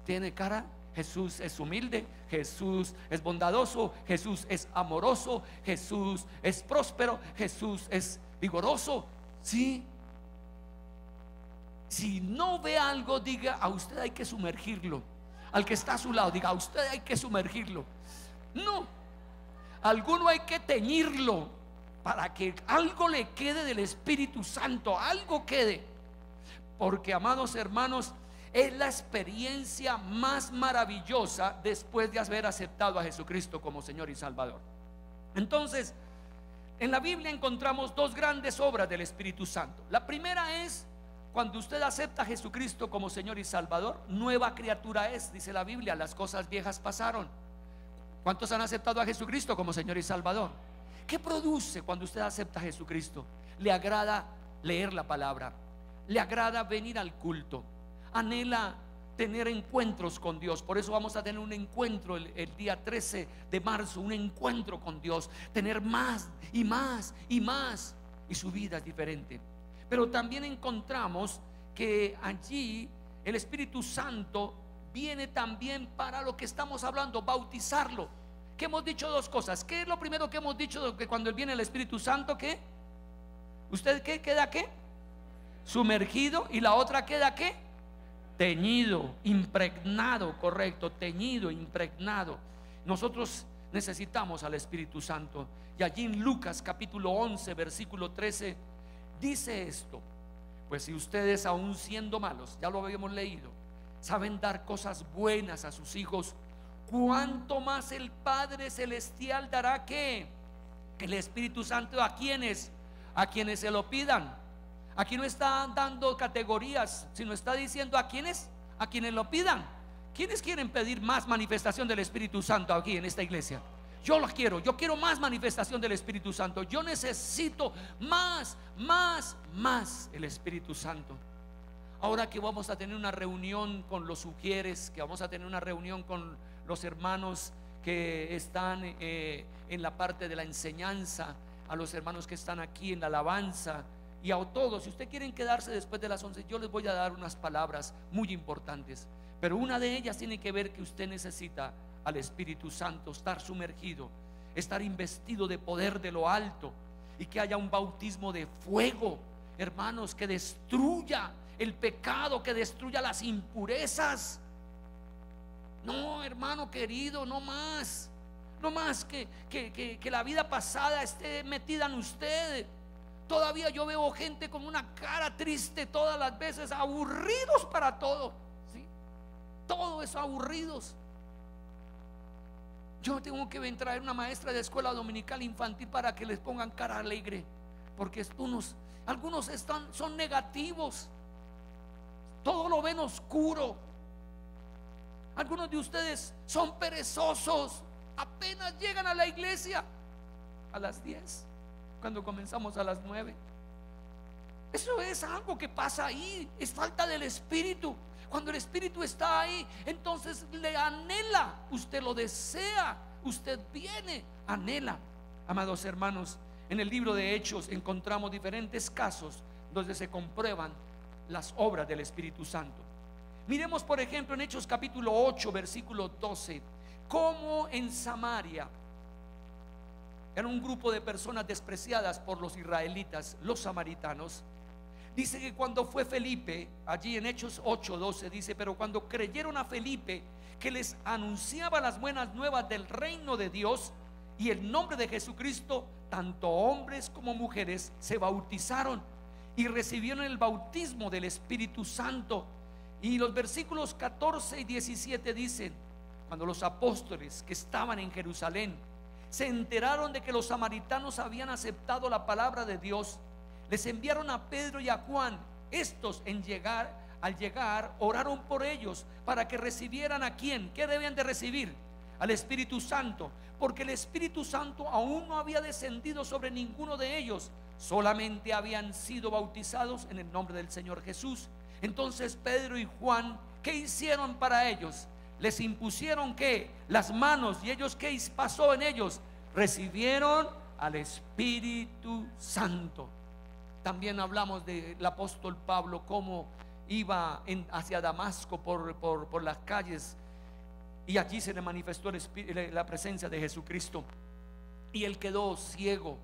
tiene cara, Jesús es humilde, Jesús es bondadoso, Jesús es amoroso, Jesús es próspero, Jesús es vigoroso. Sí. Si no ve algo, diga, a usted hay que sumergirlo. Al que está a su lado, diga, a usted hay que sumergirlo. No, alguno hay que teñirlo para que algo le quede del Espíritu Santo, algo quede. Porque, amados hermanos, es la experiencia más maravillosa después de haber aceptado a Jesucristo como Señor y Salvador. Entonces, en la Biblia encontramos dos grandes obras del Espíritu Santo. La primera es cuando usted acepta a Jesucristo como Señor y Salvador, nueva criatura es, dice la Biblia, las cosas viejas pasaron. ¿Cuántos han aceptado a Jesucristo como Señor y Salvador? ¿Qué produce cuando usted acepta a Jesucristo? Le agrada leer la palabra, le agrada venir al culto, anhela tener encuentros con Dios. Por eso vamos a tener un encuentro el, el, día 13 de marzo, un encuentro con Dios, tener más y más y más. Y su vida es diferente. Pero también encontramos que allí el Espíritu Santo viene también para lo que estamos hablando, bautizarlo. Que hemos dicho dos cosas. ¿Qué es lo primero que hemos dicho que cuando viene el Espíritu Santo? ¿Qué? ¿Usted qué queda qué? Sumergido y la otra queda qué? Teñido, impregnado, correcto, teñido, impregnado. Nosotros necesitamos al Espíritu Santo. Y allí en Lucas capítulo 11, versículo 13, dice esto. Pues si ustedes aún siendo malos, ya lo habíamos leído, saben dar cosas buenas a sus hijos, ¿cuánto más el Padre Celestial dará que el Espíritu Santo a quienes, a quienes se lo pidan? Aquí no está dando categorías, sino está diciendo a quienes, a quienes lo pidan. ¿Quiénes quieren pedir más manifestación del Espíritu Santo aquí en esta iglesia? Yo lo quiero, yo quiero más manifestación del Espíritu Santo. Yo necesito más, más, más el Espíritu Santo. Ahora que vamos a tener una reunión con los sugieres, que vamos a tener una reunión con los hermanos que están eh, en la parte de la enseñanza, a los hermanos que están aquí en la alabanza y a todos. Si ustedes quieren quedarse después de las 11, yo les voy a dar unas palabras muy importantes. Pero una de ellas tiene que ver que usted necesita al Espíritu Santo, estar sumergido, estar investido de poder de lo alto y que haya un bautismo de fuego, hermanos, que destruya el pecado, que destruya las impurezas. No, hermano querido, no más. No más que, que, que, que la vida pasada esté metida en usted. Todavía yo veo gente con una cara triste todas las veces, aburridos para todo. ¿sí? Todo eso aburridos. Yo tengo que traer una maestra de escuela dominical infantil para que les pongan cara alegre. Porque unos, algunos están, son negativos. Todo lo ven oscuro. Algunos de ustedes son perezosos. Apenas llegan a la iglesia a las 10, cuando comenzamos a las 9. Eso es algo que pasa ahí. Es falta del Espíritu. Cuando el Espíritu está ahí, entonces le anhela, usted lo desea, usted viene, anhela. Amados hermanos, en el libro de Hechos encontramos diferentes casos donde se comprueban las obras del Espíritu Santo. Miremos, por ejemplo, en Hechos capítulo 8, versículo 12, cómo en Samaria era un grupo de personas despreciadas por los israelitas, los samaritanos, Dice que cuando fue Felipe, allí en Hechos 8:12 dice, pero cuando creyeron a Felipe, que les anunciaba las buenas nuevas del reino de Dios y el nombre de Jesucristo, tanto hombres como mujeres se bautizaron y recibieron el bautismo del Espíritu Santo. Y los versículos 14 y 17 dicen, cuando los apóstoles que estaban en Jerusalén se enteraron de que los samaritanos habían aceptado la palabra de Dios, les enviaron a Pedro y a Juan. Estos en llegar, al llegar, oraron por ellos para que recibieran a quién. ¿Qué debían de recibir? Al Espíritu Santo. Porque el Espíritu Santo aún no había descendido sobre ninguno de ellos. Solamente habían sido bautizados en el nombre del Señor Jesús. Entonces Pedro y Juan, ¿qué hicieron para ellos? Les impusieron que las manos y ellos, ¿qué pasó en ellos? Recibieron al Espíritu Santo. También hablamos del apóstol Pablo, cómo iba en- hacia Damasco por, por- por las calles y allí se le manifestó el la presencia de Jesucristo. Y él quedó ciego.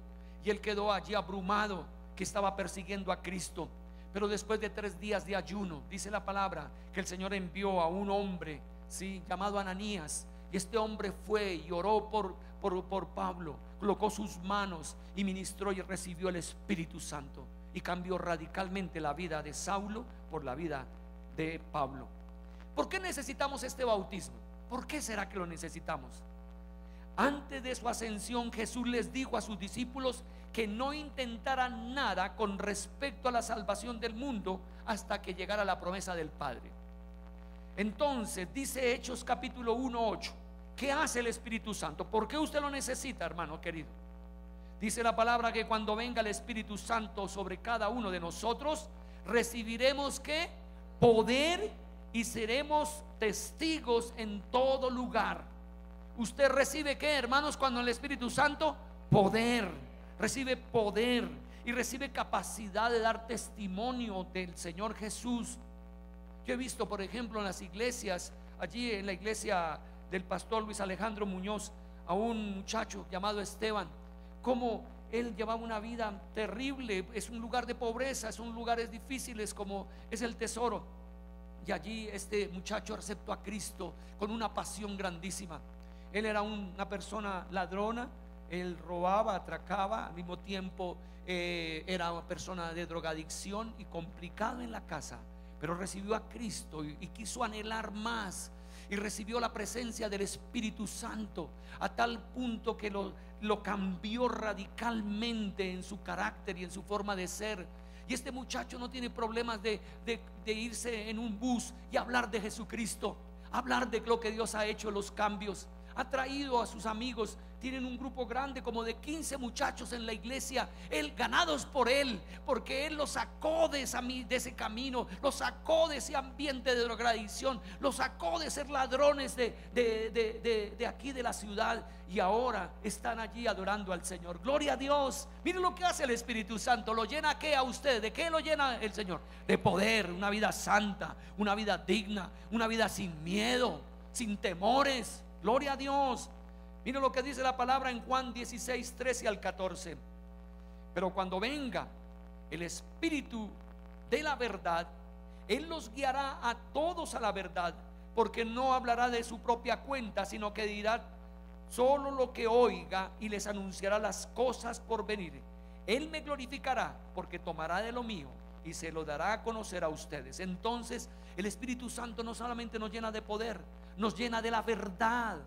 Y él quedó allí abrumado que estaba persiguiendo a Cristo. Pero después de tres días de ayuno, dice la palabra que el Señor envió a un hombre, sí, llamado Ananías. Y este hombre fue y oró por, por, por Pablo, colocó sus manos y ministró y recibió el Espíritu Santo. Y cambió radicalmente la vida de Saulo por la vida de Pablo. ¿Por qué necesitamos este bautismo? ¿Por qué será que lo necesitamos? Antes de su ascensión, Jesús les dijo a sus discípulos que no intentaran nada con respecto a la salvación del mundo hasta que llegara la promesa del Padre. Entonces, dice Hechos capítulo 1, 8, ¿qué hace el Espíritu Santo? ¿Por qué usted lo necesita, hermano querido? Dice la palabra que cuando venga el Espíritu Santo sobre cada uno de nosotros, recibiremos que poder y seremos testigos en todo lugar. Usted recibe qué, hermanos, cuando el Espíritu Santo poder, recibe poder y recibe capacidad de dar testimonio del Señor Jesús. Yo he visto, por ejemplo, en las iglesias, allí en la iglesia del pastor Luis Alejandro Muñoz, a un muchacho llamado Esteban, cómo él llevaba una vida terrible, es un lugar de pobreza, son lugares difíciles como es el tesoro. Y allí este muchacho aceptó a Cristo con una pasión grandísima. Él era una persona ladrona, él robaba, atracaba, al mismo tiempo eh, era una persona de drogadicción y complicado en la casa, pero recibió a Cristo y, quiso anhelar más y recibió la presencia del Espíritu Santo a tal punto que lo, lo cambió radicalmente en su carácter y en su forma de ser. Y este muchacho no tiene problemas de, de- de irse en un bus y hablar de Jesucristo, hablar de lo que Dios ha hecho, los cambios. Ha traído a sus amigos, tienen un grupo grande como de 15 muchachos en la iglesia, él ganados por él, porque él los sacó de, ese camino, los sacó de ese ambiente de drogadicción, los sacó de ser ladrones de- de- de aquí de la ciudad y ahora están allí adorando al Señor. Gloria a Dios. Miren lo que hace el Espíritu Santo. ¿Lo llena qué a usted? ¿De qué lo llena el Señor? De poder, una vida santa, una vida digna, una vida sin miedo, sin temores. Gloria a Dios. Miren lo que dice la palabra en Juan 16, 13 al 14. Pero cuando venga el Espíritu de la verdad, Él los guiará a todos a la verdad, porque no hablará de su propia cuenta, sino que dirá solo lo que oiga y les anunciará las cosas por venir. Él me glorificará porque tomará de lo mío y se lo dará a conocer a ustedes. Entonces el Espíritu Santo no solamente nos llena de poder, nos llena de la verdad.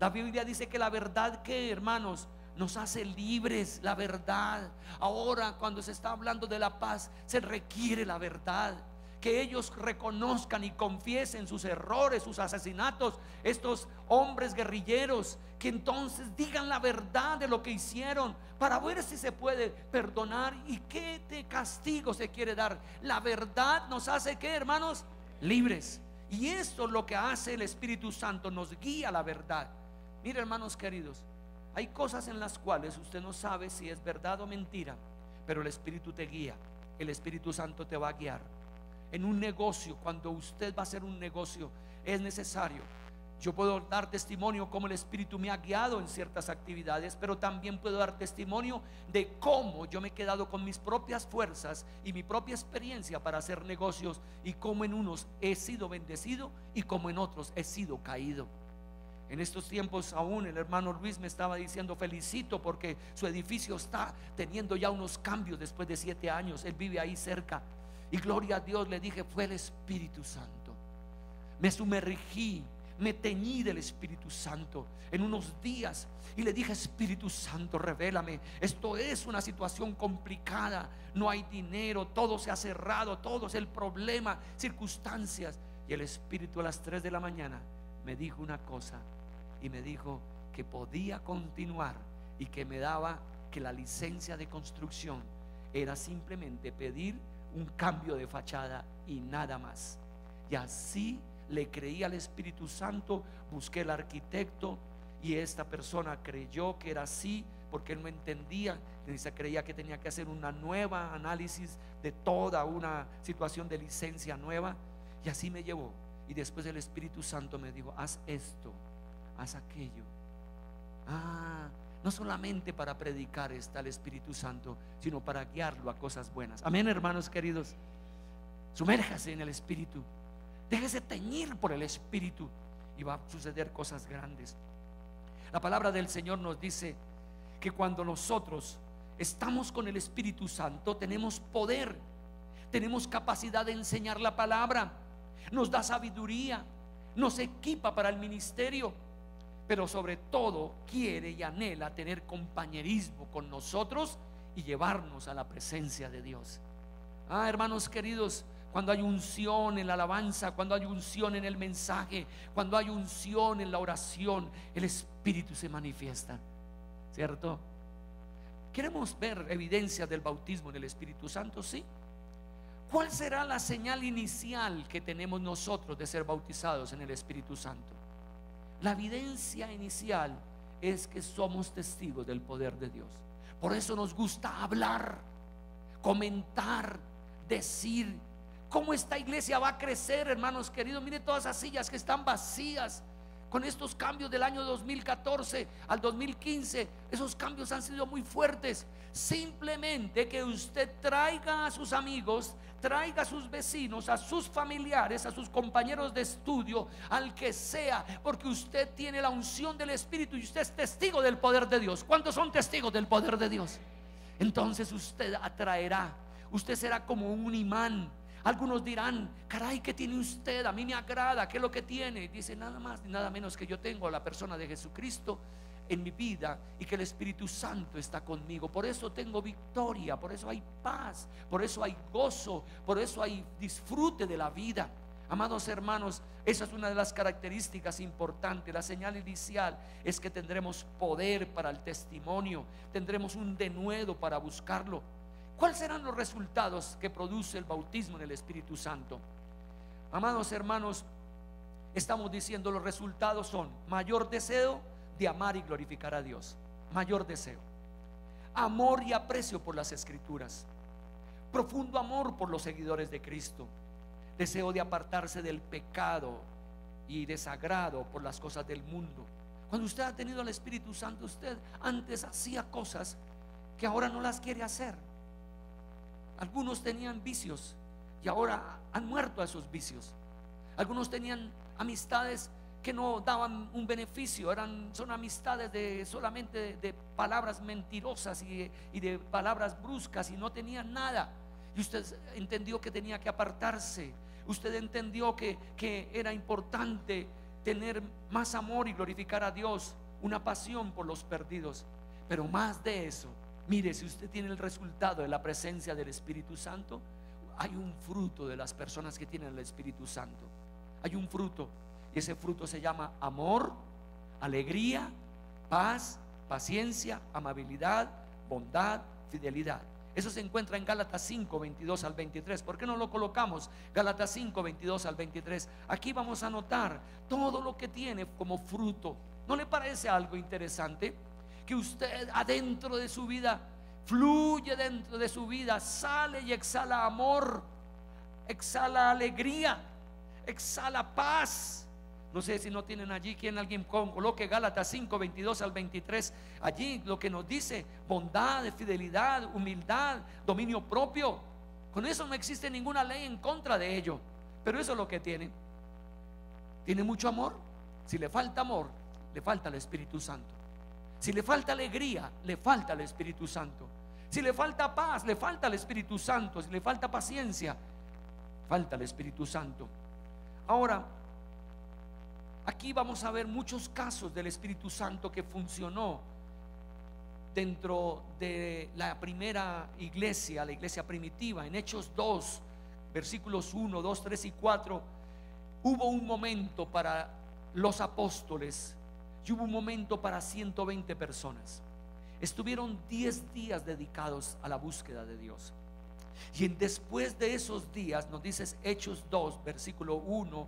La Biblia dice que la verdad que, hermanos, nos hace libres, la verdad. Ahora cuando se está hablando de la paz, se requiere la verdad que ellos reconozcan y confiesen sus errores, sus asesinatos, estos hombres guerrilleros, que entonces digan la verdad de lo que hicieron para ver si se puede perdonar y qué de castigo se quiere dar. La verdad nos hace que, hermanos, libres. Y esto es lo que hace el Espíritu Santo, nos guía a la verdad. Mire, hermanos queridos, hay cosas en las cuales usted no sabe si es verdad o mentira, pero el Espíritu te guía, el Espíritu Santo te va a guiar en un negocio, cuando usted va a hacer un negocio, es necesario. Yo puedo dar testimonio cómo el Espíritu me ha guiado en ciertas actividades, pero también puedo dar testimonio de cómo yo me he quedado con mis propias fuerzas y mi propia experiencia para hacer negocios y cómo en unos he sido bendecido y cómo en otros he sido caído. En estos tiempos aún el hermano Luis me estaba diciendo felicito porque su edificio está teniendo ya unos cambios después de siete años. Él vive ahí cerca. Y gloria a Dios le dije, fue el Espíritu Santo. Me sumergí, me teñí del Espíritu Santo en unos días y le dije, Espíritu Santo, revélame, esto es una situación complicada, no hay dinero, todo se ha cerrado, todo es el problema, circunstancias. Y el Espíritu a las 3 de la mañana me dijo una cosa y me dijo que podía continuar y que me daba que la licencia de construcción era simplemente pedir un cambio de fachada y nada más. Y así le creí al Espíritu Santo, busqué el arquitecto y esta persona creyó que era así, porque él no entendía, se creía que tenía que hacer una nueva análisis de toda una situación de licencia nueva. Y así me llevó. Y después el Espíritu Santo me dijo, haz esto, haz aquello. Ah, no solamente para predicar está el Espíritu Santo, sino para guiarlo a cosas buenas. Amén, hermanos queridos. Sumérjase en el Espíritu. Déjese teñir por el Espíritu y va a suceder cosas grandes. La palabra del Señor nos dice que cuando nosotros estamos con el Espíritu Santo tenemos poder, tenemos capacidad de enseñar la palabra, nos da sabiduría, nos equipa para el ministerio, pero sobre todo quiere y anhela tener compañerismo con nosotros y llevarnos a la presencia de Dios. Ah, hermanos queridos, cuando hay unción en la alabanza, cuando hay unción en el mensaje, cuando hay unción en la oración, el Espíritu se manifiesta. ¿Cierto? ¿Queremos ver evidencia del bautismo en el Espíritu Santo? Sí. ¿Cuál será la señal inicial que tenemos nosotros de ser bautizados en el Espíritu Santo? La evidencia inicial es que somos testigos del poder de Dios. Por eso nos gusta hablar, comentar, decir, ¿Cómo esta iglesia va a crecer, hermanos queridos? Mire todas esas sillas que están vacías. Con estos cambios del año 2014 al 2015, esos cambios han sido muy fuertes. Simplemente que usted traiga a sus amigos, traiga a sus vecinos, a sus familiares, a sus compañeros de estudio, al que sea, porque usted tiene la unción del Espíritu y usted es testigo del poder de Dios. ¿Cuántos son testigos del poder de Dios? Entonces usted atraerá, usted será como un imán algunos dirán, caray, ¿qué tiene usted? A mí me agrada, ¿qué es lo que tiene? Dice, nada más ni nada menos que yo tengo a la persona de Jesucristo en mi vida y que el Espíritu Santo está conmigo. Por eso tengo victoria, por eso hay paz, por eso hay gozo, por eso hay disfrute de la vida. Amados hermanos, esa es una de las características importantes. La señal inicial es que tendremos poder para el testimonio, tendremos un denuedo para buscarlo. ¿Cuáles serán los resultados que produce el bautismo en el Espíritu Santo? Amados hermanos, estamos diciendo los resultados son mayor deseo de amar y glorificar a Dios, mayor deseo, amor y aprecio por las escrituras, profundo amor por los seguidores de Cristo, deseo de apartarse del pecado y desagrado por las cosas del mundo. Cuando usted ha tenido el Espíritu Santo, usted antes hacía cosas que ahora no las quiere hacer. Algunos tenían vicios y ahora han muerto a esos vicios. Algunos tenían amistades que no daban un beneficio, eran, son amistades de solamente de, palabras mentirosas y de, palabras bruscas y no tenían nada. Y usted entendió que tenía que apartarse. Usted entendió que, que era importante tener más amor y glorificar a Dios, una pasión por los perdidos. Pero más de eso, Mire, si usted tiene el resultado de la presencia del Espíritu Santo, hay un fruto de las personas que tienen el Espíritu Santo. Hay un fruto. Y ese fruto se llama amor, alegría, paz, paciencia, amabilidad, bondad, fidelidad. Eso se encuentra en Gálatas 5, 22 al 23. ¿Por qué no lo colocamos? Gálatas 5, 22 al 23. Aquí vamos a notar todo lo que tiene como fruto. ¿No le parece algo interesante? Que usted adentro de su vida fluye dentro de su vida, sale y exhala amor, exhala alegría, exhala paz. No sé si no tienen allí quien alguien coloque Gálatas 5, 22 al 23. Allí lo que nos dice bondad, fidelidad, humildad, dominio propio. Con eso no existe ninguna ley en contra de ello. Pero eso es lo que tiene. Tiene mucho amor. Si le falta amor, le falta el Espíritu Santo. Si le falta alegría, le falta el Espíritu Santo. Si le falta paz, le falta el Espíritu Santo. Si le falta paciencia, falta el Espíritu Santo. Ahora, aquí vamos a ver muchos casos del Espíritu Santo que funcionó dentro de la primera iglesia, la iglesia primitiva. En Hechos 2, versículos 1, 2, 3 y 4, hubo un momento para los apóstoles y hubo un momento para 120 personas. Estuvieron 10 días dedicados a la búsqueda de Dios. Y después de esos días, nos dices Hechos 2, versículo 1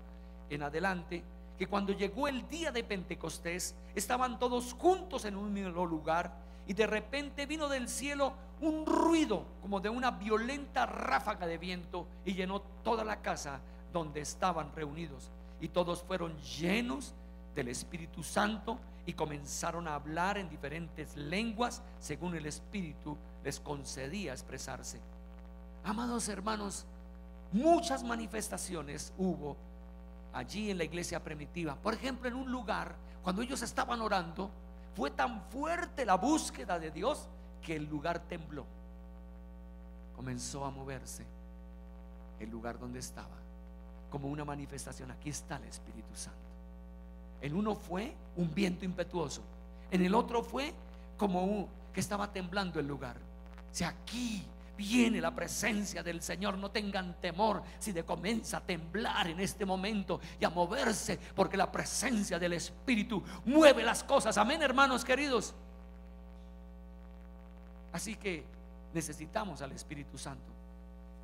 en adelante, que cuando llegó el día de Pentecostés, estaban todos juntos en un mismo lugar y de repente vino del cielo un ruido como de una violenta ráfaga de viento y llenó toda la casa donde estaban reunidos. Y todos fueron llenos del Espíritu Santo y comenzaron a hablar en diferentes lenguas según el Espíritu les concedía expresarse. Amados hermanos, muchas manifestaciones hubo allí en la iglesia primitiva. Por ejemplo, en un lugar, cuando ellos estaban orando, fue tan fuerte la búsqueda de Dios que el lugar tembló. Comenzó a moverse el lugar donde estaba, como una manifestación. Aquí está el Espíritu Santo. En uno fue un viento impetuoso, en el otro fue como un, que estaba temblando el lugar. Si aquí viene la presencia del Señor, no tengan temor si de comienza a temblar en este momento y a moverse, porque la presencia del Espíritu mueve las cosas. Amén, hermanos queridos. Así que necesitamos al Espíritu Santo.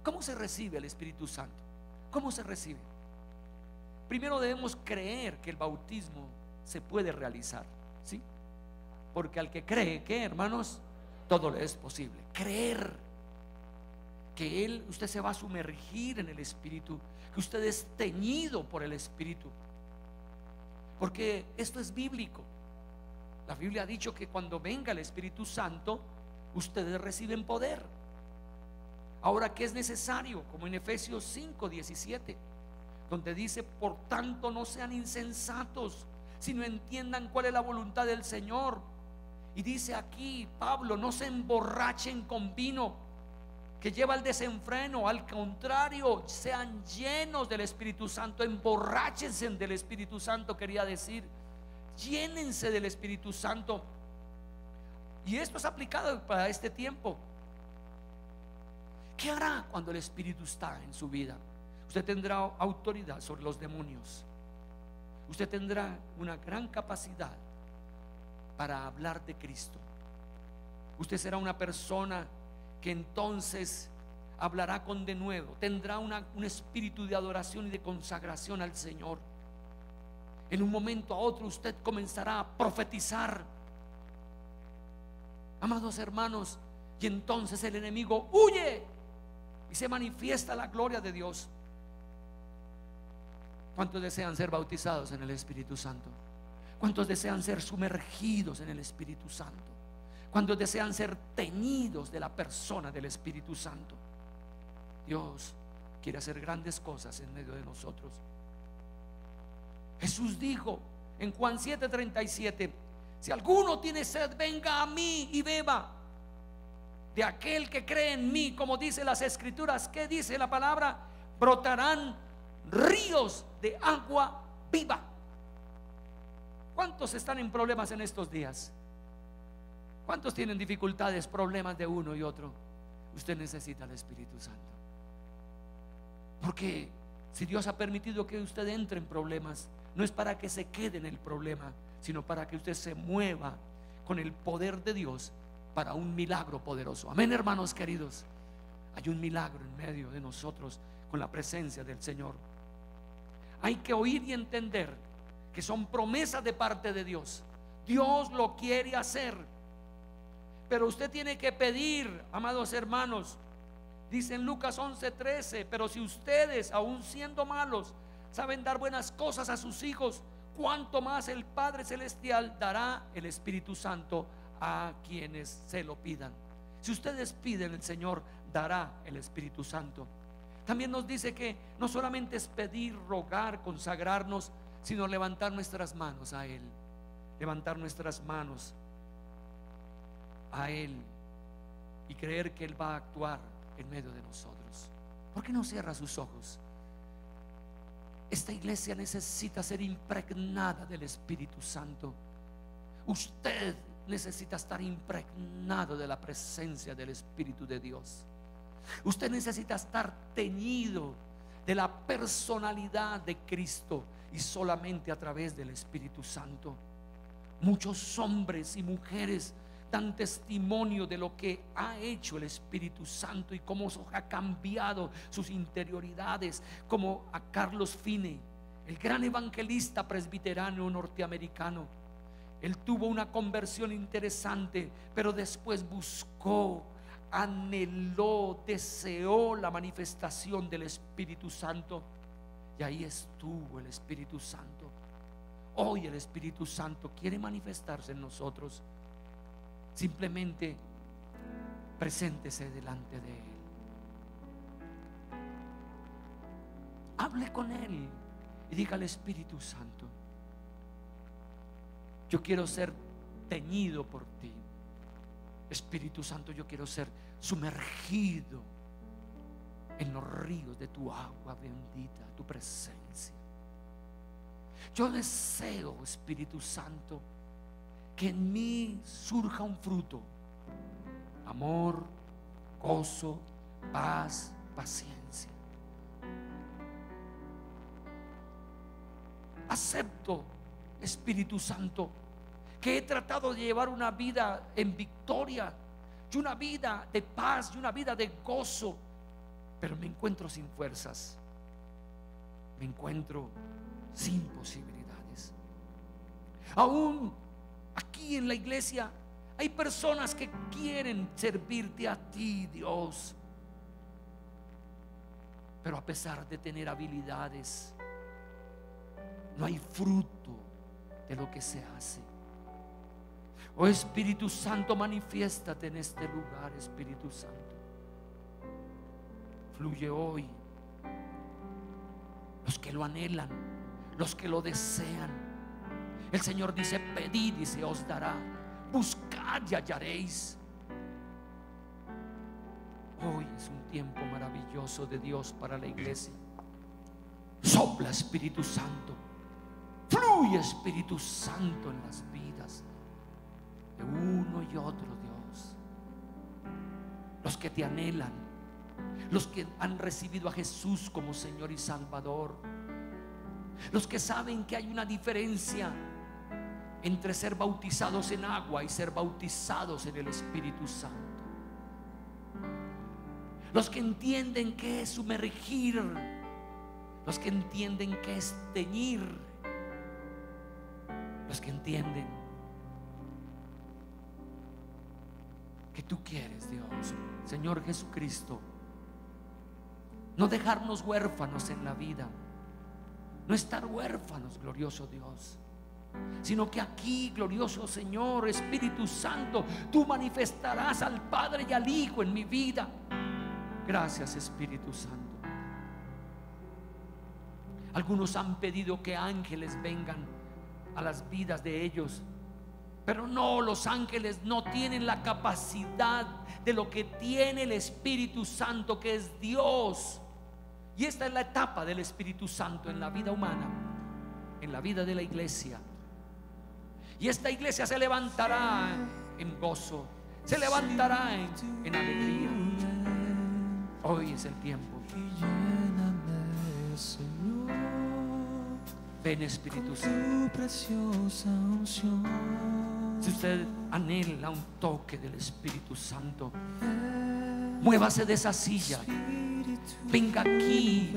¿Cómo se recibe el Espíritu Santo? ¿Cómo se recibe? Primero debemos creer que el bautismo se puede realizar, ¿sí? Porque al que cree, ¿qué, hermanos? Todo le es posible. Creer que él usted se va a sumergir en el espíritu, que usted es teñido por el espíritu. Porque esto es bíblico. La Biblia ha dicho que cuando venga el Espíritu Santo, ustedes reciben poder. Ahora, ¿qué es necesario? Como en Efesios 5, 17, donde dice, por tanto no sean insensatos, sino entiendan cuál es la voluntad del Señor. Y dice aquí Pablo, no se emborrachen con vino que lleva al desenfreno, al contrario, sean llenos del Espíritu Santo, emborráchense del Espíritu Santo, quería decir, llénense del Espíritu Santo. Y esto es aplicado para este tiempo. ¿Qué hará cuando el Espíritu está en su vida? Usted tendrá autoridad sobre los demonios. Usted tendrá una gran capacidad para hablar de Cristo. Usted será una persona que entonces hablará con de nuevo, tendrá un espíritu de adoración y de consagración al Señor. En un momento a otro usted comenzará a profetizar. Amados hermanos, y entonces el enemigo huye y se manifiesta la gloria de Dios. ¿Cuántos desean ser bautizados en el Espíritu Santo? ¿Cuántos desean ser sumergidos en el Espíritu Santo? ¿Cuántos desean ser teñidos de la persona del Espíritu Santo? Dios quiere hacer grandes cosas en medio de nosotros. Jesús dijo en Juan 7:37, si alguno tiene sed, venga a mí y beba. De aquel que cree en mí, como dice las escrituras, ¿qué dice la palabra? Brotarán ríos de agua viva. ¿Cuántos están en problemas en estos días? ¿Cuántos tienen dificultades, problemas de uno y otro? Usted necesita el Espíritu Santo. Porque si Dios ha permitido que usted entre en problemas, no es para que se quede en el problema, sino para que usted se mueva con el poder de Dios para un milagro poderoso. Amén, hermanos queridos. Hay un milagro en medio de nosotros con la presencia del Señor. Hay que oír y entender que son promesas de parte de Dios. Dios lo quiere hacer. Pero usted tiene que pedir, amados hermanos. Dice en Lucas 11:13, pero si ustedes, aun siendo malos, saben dar buenas cosas a sus hijos, cuánto más el Padre Celestial dará el Espíritu Santo a quienes se lo pidan. Si ustedes piden, el Señor dará el Espíritu Santo. También nos dice que no solamente es pedir, rogar, consagrarnos, sino levantar nuestras manos a Él. Levantar nuestras manos a Él y creer que Él va a actuar en medio de nosotros. ¿Por qué no cierra sus ojos? Esta iglesia necesita ser impregnada del Espíritu Santo. Usted necesita estar impregnado de la presencia del Espíritu de Dios. Usted necesita estar teñido de la personalidad de Cristo y solamente a través del Espíritu Santo. Muchos hombres y mujeres dan testimonio de lo que ha hecho el Espíritu Santo y cómo ha cambiado sus interioridades, como a Carlos Finney, el gran evangelista presbiterano norteamericano, Él tuvo una conversión interesante, pero después buscó, anheló, deseó la manifestación del Espíritu Santo. Y ahí estuvo el Espíritu Santo. Hoy el Espíritu Santo quiere manifestarse en nosotros. Simplemente preséntese delante de Él. Hable con Él y diga al Espíritu Santo, yo quiero ser teñido por ti. Espíritu Santo, yo quiero ser sumergido en los ríos de tu agua bendita, tu presencia. Yo deseo, Espíritu Santo, que en mí surja un fruto. Amor, gozo, paz, paciencia. Acepto, Espíritu Santo, que he tratado de llevar una vida en victoria y una vida de paz y una vida de gozo, pero me encuentro sin fuerzas. Me encuentro sin posibilidades. Aún aquí en la iglesia hay personas que quieren servirte a ti, Dios. Pero a pesar de tener habilidades, no hay fruto de lo que se hace. Oh Espíritu Santo, manifiéstate en este lugar, Espíritu Santo. Fluye hoy. Los que lo anhelan, los que lo desean. El Señor dice, pedid y se os dará. Buscad y hallaréis. Hoy es un tiempo maravilloso de Dios para la iglesia. Sopla Espíritu Santo. Fluye Espíritu Santo en las vidas de uno y otro Dios. Los que te anhelan, los que han recibido a Jesús como Señor y Salvador, los que saben que hay una diferencia entre ser bautizados en agua y ser bautizados en el Espíritu Santo. Los que entienden que es sumergir, los que entienden que es teñir, los que entienden que tú quieres, Dios, Señor Jesucristo, no dejarnos huérfanos en la vida, no estar huérfanos, glorioso Dios, sino que aquí, glorioso Señor, Espíritu Santo, tú manifestarás al Padre y al Hijo en mi vida. Gracias, Espíritu Santo. Algunos han pedido que ángeles vengan a las vidas de ellos. Pero no, los ángeles no tienen la capacidad de lo que tiene el Espíritu Santo, que es Dios. Y esta es la etapa del Espíritu Santo en la vida humana, en la vida de la iglesia. Y esta iglesia se levantará en gozo, se levantará en, en alegría. Hoy es el tiempo. Ven Espíritu Santo. Preciosa unción. Si usted anhela un toque del Espíritu Santo, muévase de esa silla. Venga aquí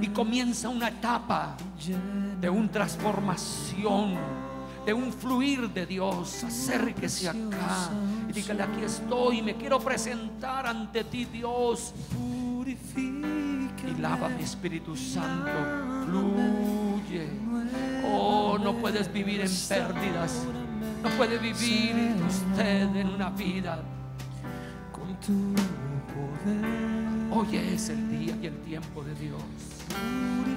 y comienza una etapa de una transformación, de un fluir de Dios. Acérquese acá y dígale: Aquí estoy, me quiero presentar ante ti, Dios. Y lávame, Espíritu Santo. Fluye. Oh, no puedes vivir en pérdidas. No puede vivir usted en una vida. Con tu poder. Hoy es el día y el tiempo de Dios.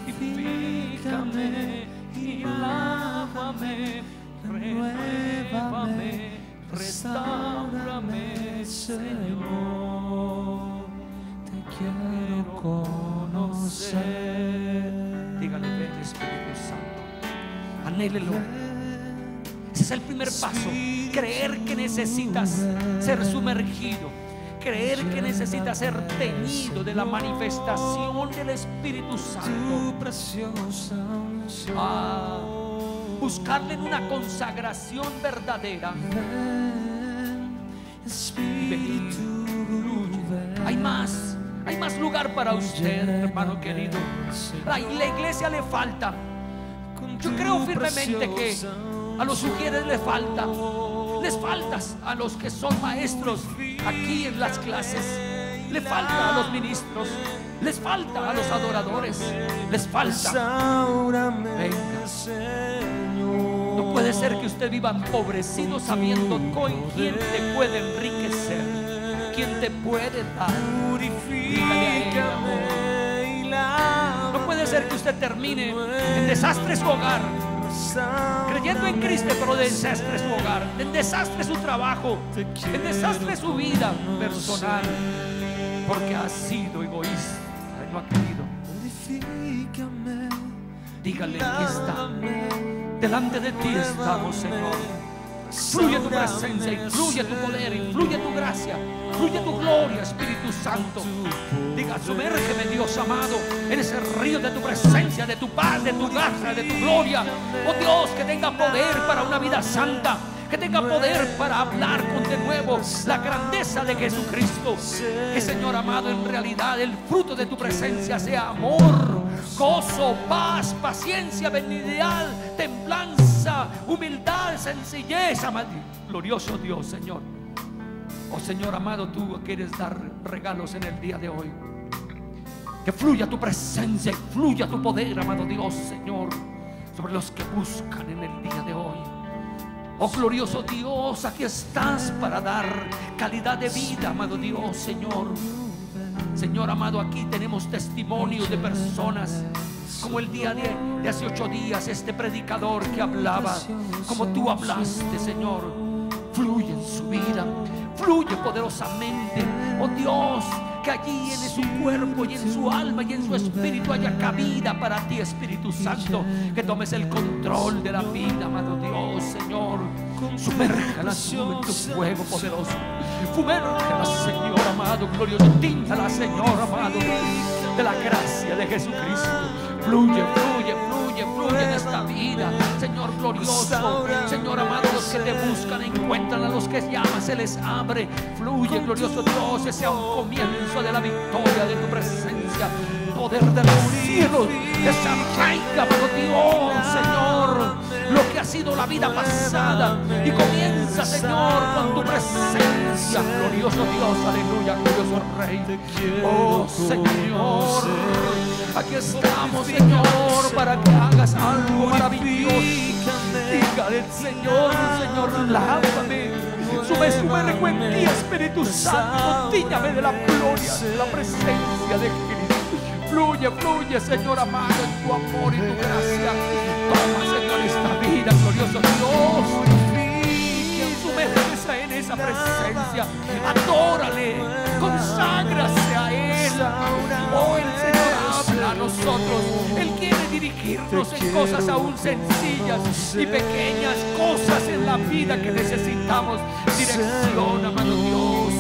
Purifícame y lávame, renuévame, restaurame, Señor. Te quiero conocer. Ven Espíritu Santo. Anhélelo. Ese es el primer paso. Creer que necesitas ser sumergido. Creer que necesitas ser teñido de la manifestación del Espíritu Tu Santo. Ah, buscarle en una consagración verdadera. Espíritu. Hay más, hay más lugar para usted, hermano querido. La, la iglesia le falta. Yo creo firmemente que A los sugieres les falta. Les faltas a los que son maestros aquí en las clases. Le falta a los ministros. Les falta a los adoradores. Les falta. Venga. No puede ser que usted viva empobrecido sabiendo con quién te puede enriquecer, te puede dar. No puede ser que usted termine en desastre su hogar, creyendo en Cristo, pero de desastre su hogar, en desastre su trabajo, en desastre su vida personal, porque ha sido egoísta y no ha querido. Dígale que está. Delante de ti estamos, Señor. Fluye tu presencia, influye tu poder, influye tu gracia, fluye tu gloria, Espíritu Santo. Diga, sumérgeme, Dios amado, en ese río de tu presencia, de tu paz, de tu gracia, de tu gloria. Oh Dios, que tenga poder para una vida santa. Que tenga poder para hablar con de nuevo la grandeza de Jesucristo. Que Señor amado, en realidad el fruto de tu presencia sea amor, gozo, paz, paciencia, benignidad, templanza, humildad, sencillez, amado. Glorioso Dios, Señor. Oh Señor amado, tú quieres dar regalos en el día de hoy. Que fluya tu presencia y fluya tu poder, amado Dios, Señor, sobre los que buscan en el día de hoy. Oh glorioso Dios, aquí estás para dar calidad de vida, amado Dios, Señor. Señor amado, aquí tenemos testimonios de personas como el día de, hace ocho días, este predicador que hablaba, como tú hablaste, Señor. Fluye en su vida, fluye poderosamente. Oh Dios, que allí en su cuerpo y en su alma y en su espíritu haya cabida para ti, Espíritu Santo. Que tomes el control de la vida, amado Dios, Señor. Sumérjala en tu fuego poderoso. Fumérjala, Señor amado, glorioso. Tíntala, Señor amado, de la gracia de Jesucristo. Fluye, fluye, fluye, fluye en esta vida, Señor glorioso. Señor amado, los que te buscan encuentran a los que llaman, se les abre. Fluye, glorioso Dios, ese sea un comienzo de la victoria de tu presencia. Poder de los cielos, desarraiga, amado Dios, Señor, lo que ha sido la vida pasada. Y Señor, con tu presencia. Glorioso Dios, aleluya, glorioso Rey. Oh, Señor. Aquí estamos, Señor, para que hagas algo maravilloso. Dígale, Señor, Señor, lávame. Sube, sube, en ti, Espíritu Santo. Tíñame de la gloria, de la presencia de Cristo. Fluye, fluye, Señor amado, en tu amor y tu gracia. Toma, Señor, esta vida, glorioso Dios. Esa presencia. Adórale, conságrase a Él. Oh, el Señor habla a nosotros. Él quiere dirigirnos en cosas aún sencillas y pequeñas cosas en la vida que necesitamos. Dirección, amado Dios.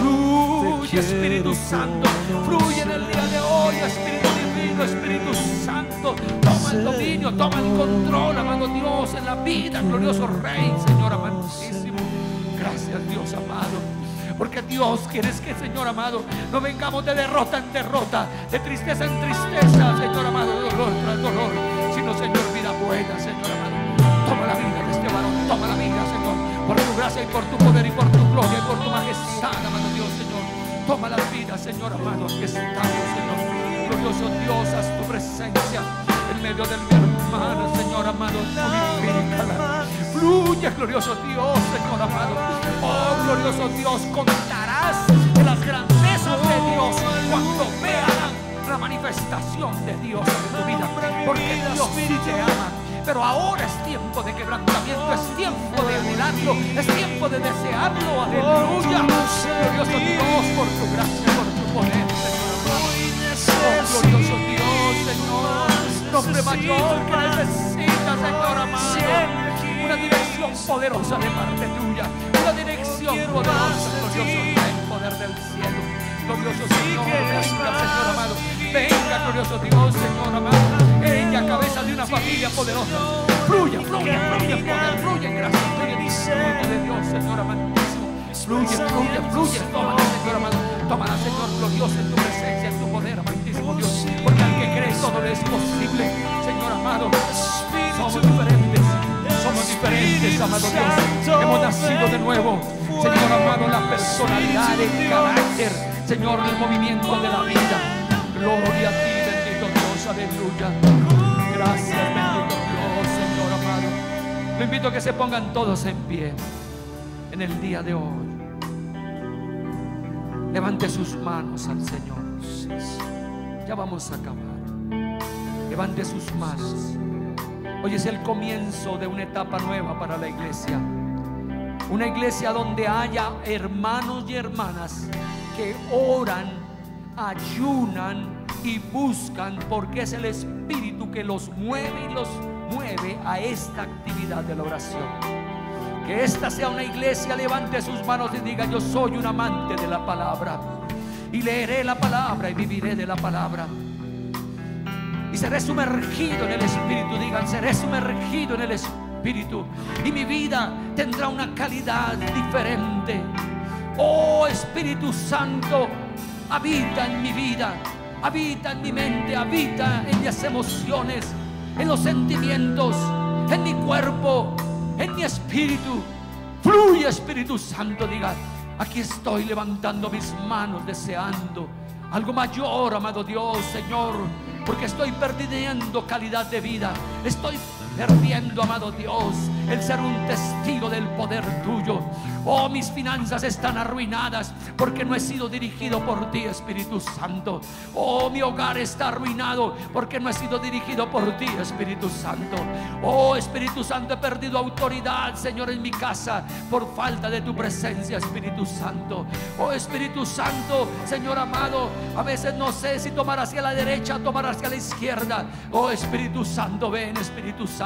Fluye, Espíritu Santo. Fluye en el día de hoy, Espíritu Divino, Espíritu Santo. Toma el dominio, toma el control, amado Dios, en la vida, glorioso Rey, Señor amantísimo. Gracias, Dios amado. Porque Dios quieres que, Señor amado, no vengamos de derrota en derrota, de tristeza en tristeza, Señor amado, de dolor tras dolor, sino, Señor, vida buena, Señor amado. Toma la vida de este varón, toma la vida, Señor, por tu gracia y por tu poder y por tu gloria y por tu majestad, amado Dios, Señor. Toma la vida, Señor amado, aquí estamos, Señor. Glorioso Dios, haz tu presencia en medio de mi hermana, Señor amado, purifícala. Fluye, glorioso Dios, Señor amado. Oh, glorioso Dios, contarás de las grandezas de Dios cuando veas la manifestación de Dios en tu vida. Porque Dios sí te ama. Pero ahora es tiempo de quebrantamiento, es tiempo de anhelarlo, es tiempo de desearlo. Aleluya. Glorioso Dios, por tu gracia, por tu poder, Señor. Oh, glorioso Dios, Señor. Nombre mayor que necesitas, Señor amado. Dirección poderosa de parte tuya. Una dirección poderosa, glorioso Rey, poder del cielo. Glorioso Señor, venga, Señor amado. Venga, glorioso Dios, Señor amado. Ella, cabeza de una familia poderosa. Fluya, fluya, fluya, poder, fluya en gracia, fluya de Dios, Señor amadísimo. Fluye, fluye, fluye. Tómala, Señor amado. Tómala, Señor glorioso en tu presencia, en tu poder, amadísimo Dios. Porque al que cree todo le es posible, Señor amado. Somos diferentes, diferentes. amado Dios. Hemos nacido de nuevo. Señor amado, la personalidad, el carácter, Señor, el movimiento de la vida. Gloria a ti, bendito Dios, aleluya. Gracias, bendito Dios, Señor amado. Lo invito a que se pongan todos en pie en el día de hoy. Levante sus manos al Señor. Ya vamos a acabar. Levante sus manos. Hoy es el comienzo de una etapa nueva para la iglesia. Una iglesia donde haya hermanos y hermanas que oran, ayunan y buscan porque es el Espíritu que los mueve y los mueve a esta actividad de la oración. Que esta sea una iglesia, levante sus manos y diga, yo soy un amante de la palabra. Y leeré la palabra y viviré de la palabra. Y seré sumergido en el Espíritu. Digan, seré sumergido en el Espíritu. Y mi vida tendrá una calidad diferente. Oh Espíritu Santo, habita en mi vida. Habita en mi mente, habita en mis emociones, en los sentimientos, en mi cuerpo, en mi espíritu. Fluye Espíritu Santo, diga, aquí estoy levantando mis manos deseando algo mayor, amado Dios, Señor, porque estoy perdiendo calidad de vida. Estoy perdiendo, amado Dios, el ser un testigo del poder tuyo. Oh, mis finanzas están arruinadas porque no he sido dirigido por ti, Espíritu Santo. Oh, mi hogar está arruinado porque no he sido dirigido por ti, Espíritu Santo. Oh, Espíritu Santo, he perdido autoridad, Señor, en mi casa por falta de tu presencia, Espíritu Santo. Oh, Espíritu Santo, Señor amado, a veces no sé si tomar hacia la derecha tomar hacia la izquierda. Oh, Espíritu Santo, ven, Espíritu Santo.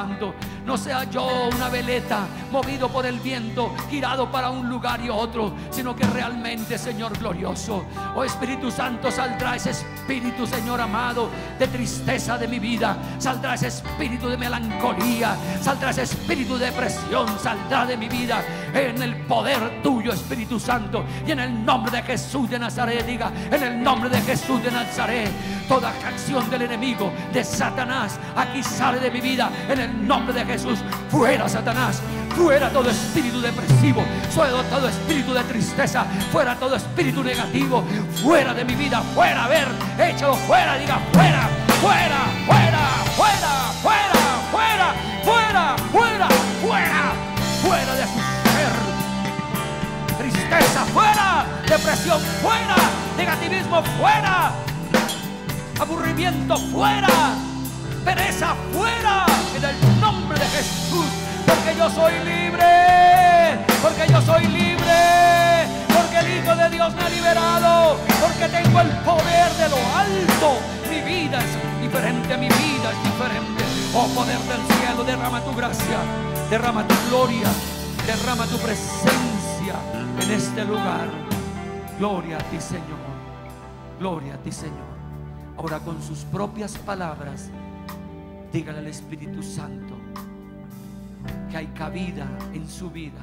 No sea yo una veleta movido por el viento, girado para un lugar y otro, sino que realmente, Señor glorioso, oh Espíritu Santo, saldrá ese espíritu, Señor amado, de tristeza de mi vida, saldrá ese espíritu de melancolía, saldrá ese espíritu de depresión, saldrá de mi vida en el poder tuyo, Espíritu Santo, y en el nombre de Jesús de Nazaret, diga, en el nombre de Jesús de Nazaret, toda acción del enemigo, de Satanás, aquí sale de mi vida, en nombre de Jesús, fuera Satanás, fuera todo espíritu depresivo, fuera todo espíritu de tristeza, fuera todo espíritu negativo, fuera de mi vida, fuera, a ver, échalo fuera, diga fuera, fuera, fuera, fuera, fuera, fuera, fuera, fuera, fuera, fuera de su ser. Tristeza. Fuera, depresión. Fuera, negativismo. Fuera, aburrimiento. Fuera, pereza fuera, en el nombre de Jesús, porque yo soy libre, porque yo soy libre, porque el Hijo de Dios me ha liberado, porque tengo el poder de lo alto, mi vida es diferente, mi vida es diferente, oh poder del cielo, derrama tu gracia, derrama tu gloria, derrama tu presencia en este lugar, gloria a ti Señor, gloria a ti Señor, ahora con sus propias palabras, dígale al Espíritu Santo que hay cabida en su vida.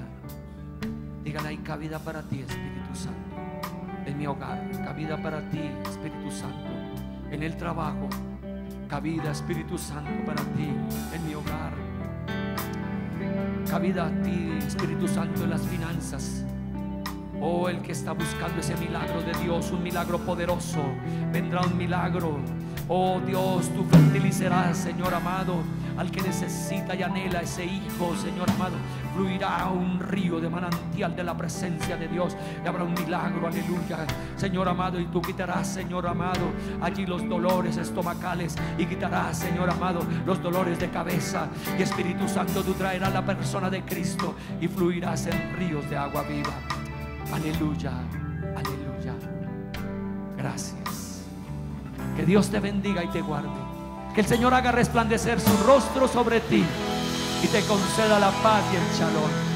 Dígale, hay cabida para ti, Espíritu Santo. En mi hogar, cabida para ti, Espíritu Santo. En el trabajo, cabida, Espíritu Santo, para ti. En mi hogar, cabida a ti, Espíritu Santo, en las finanzas. Oh, el que está buscando ese milagro de Dios, un milagro poderoso, vendrá un milagro. Oh Dios, tú fertilizarás, Señor amado, al que necesita y anhela ese hijo, Señor amado. Fluirá un río de manantial de la presencia de Dios y habrá un milagro, aleluya. Señor amado, y tú quitarás, Señor amado, allí los dolores estomacales y quitarás, Señor amado, los dolores de cabeza. Y Espíritu Santo, tú traerás la persona de Cristo y fluirás en ríos de agua viva. Aleluya, aleluya. Gracias. Que Dios te bendiga y te guarde. Que el Señor haga resplandecer su rostro sobre ti y te conceda la paz y el shalom.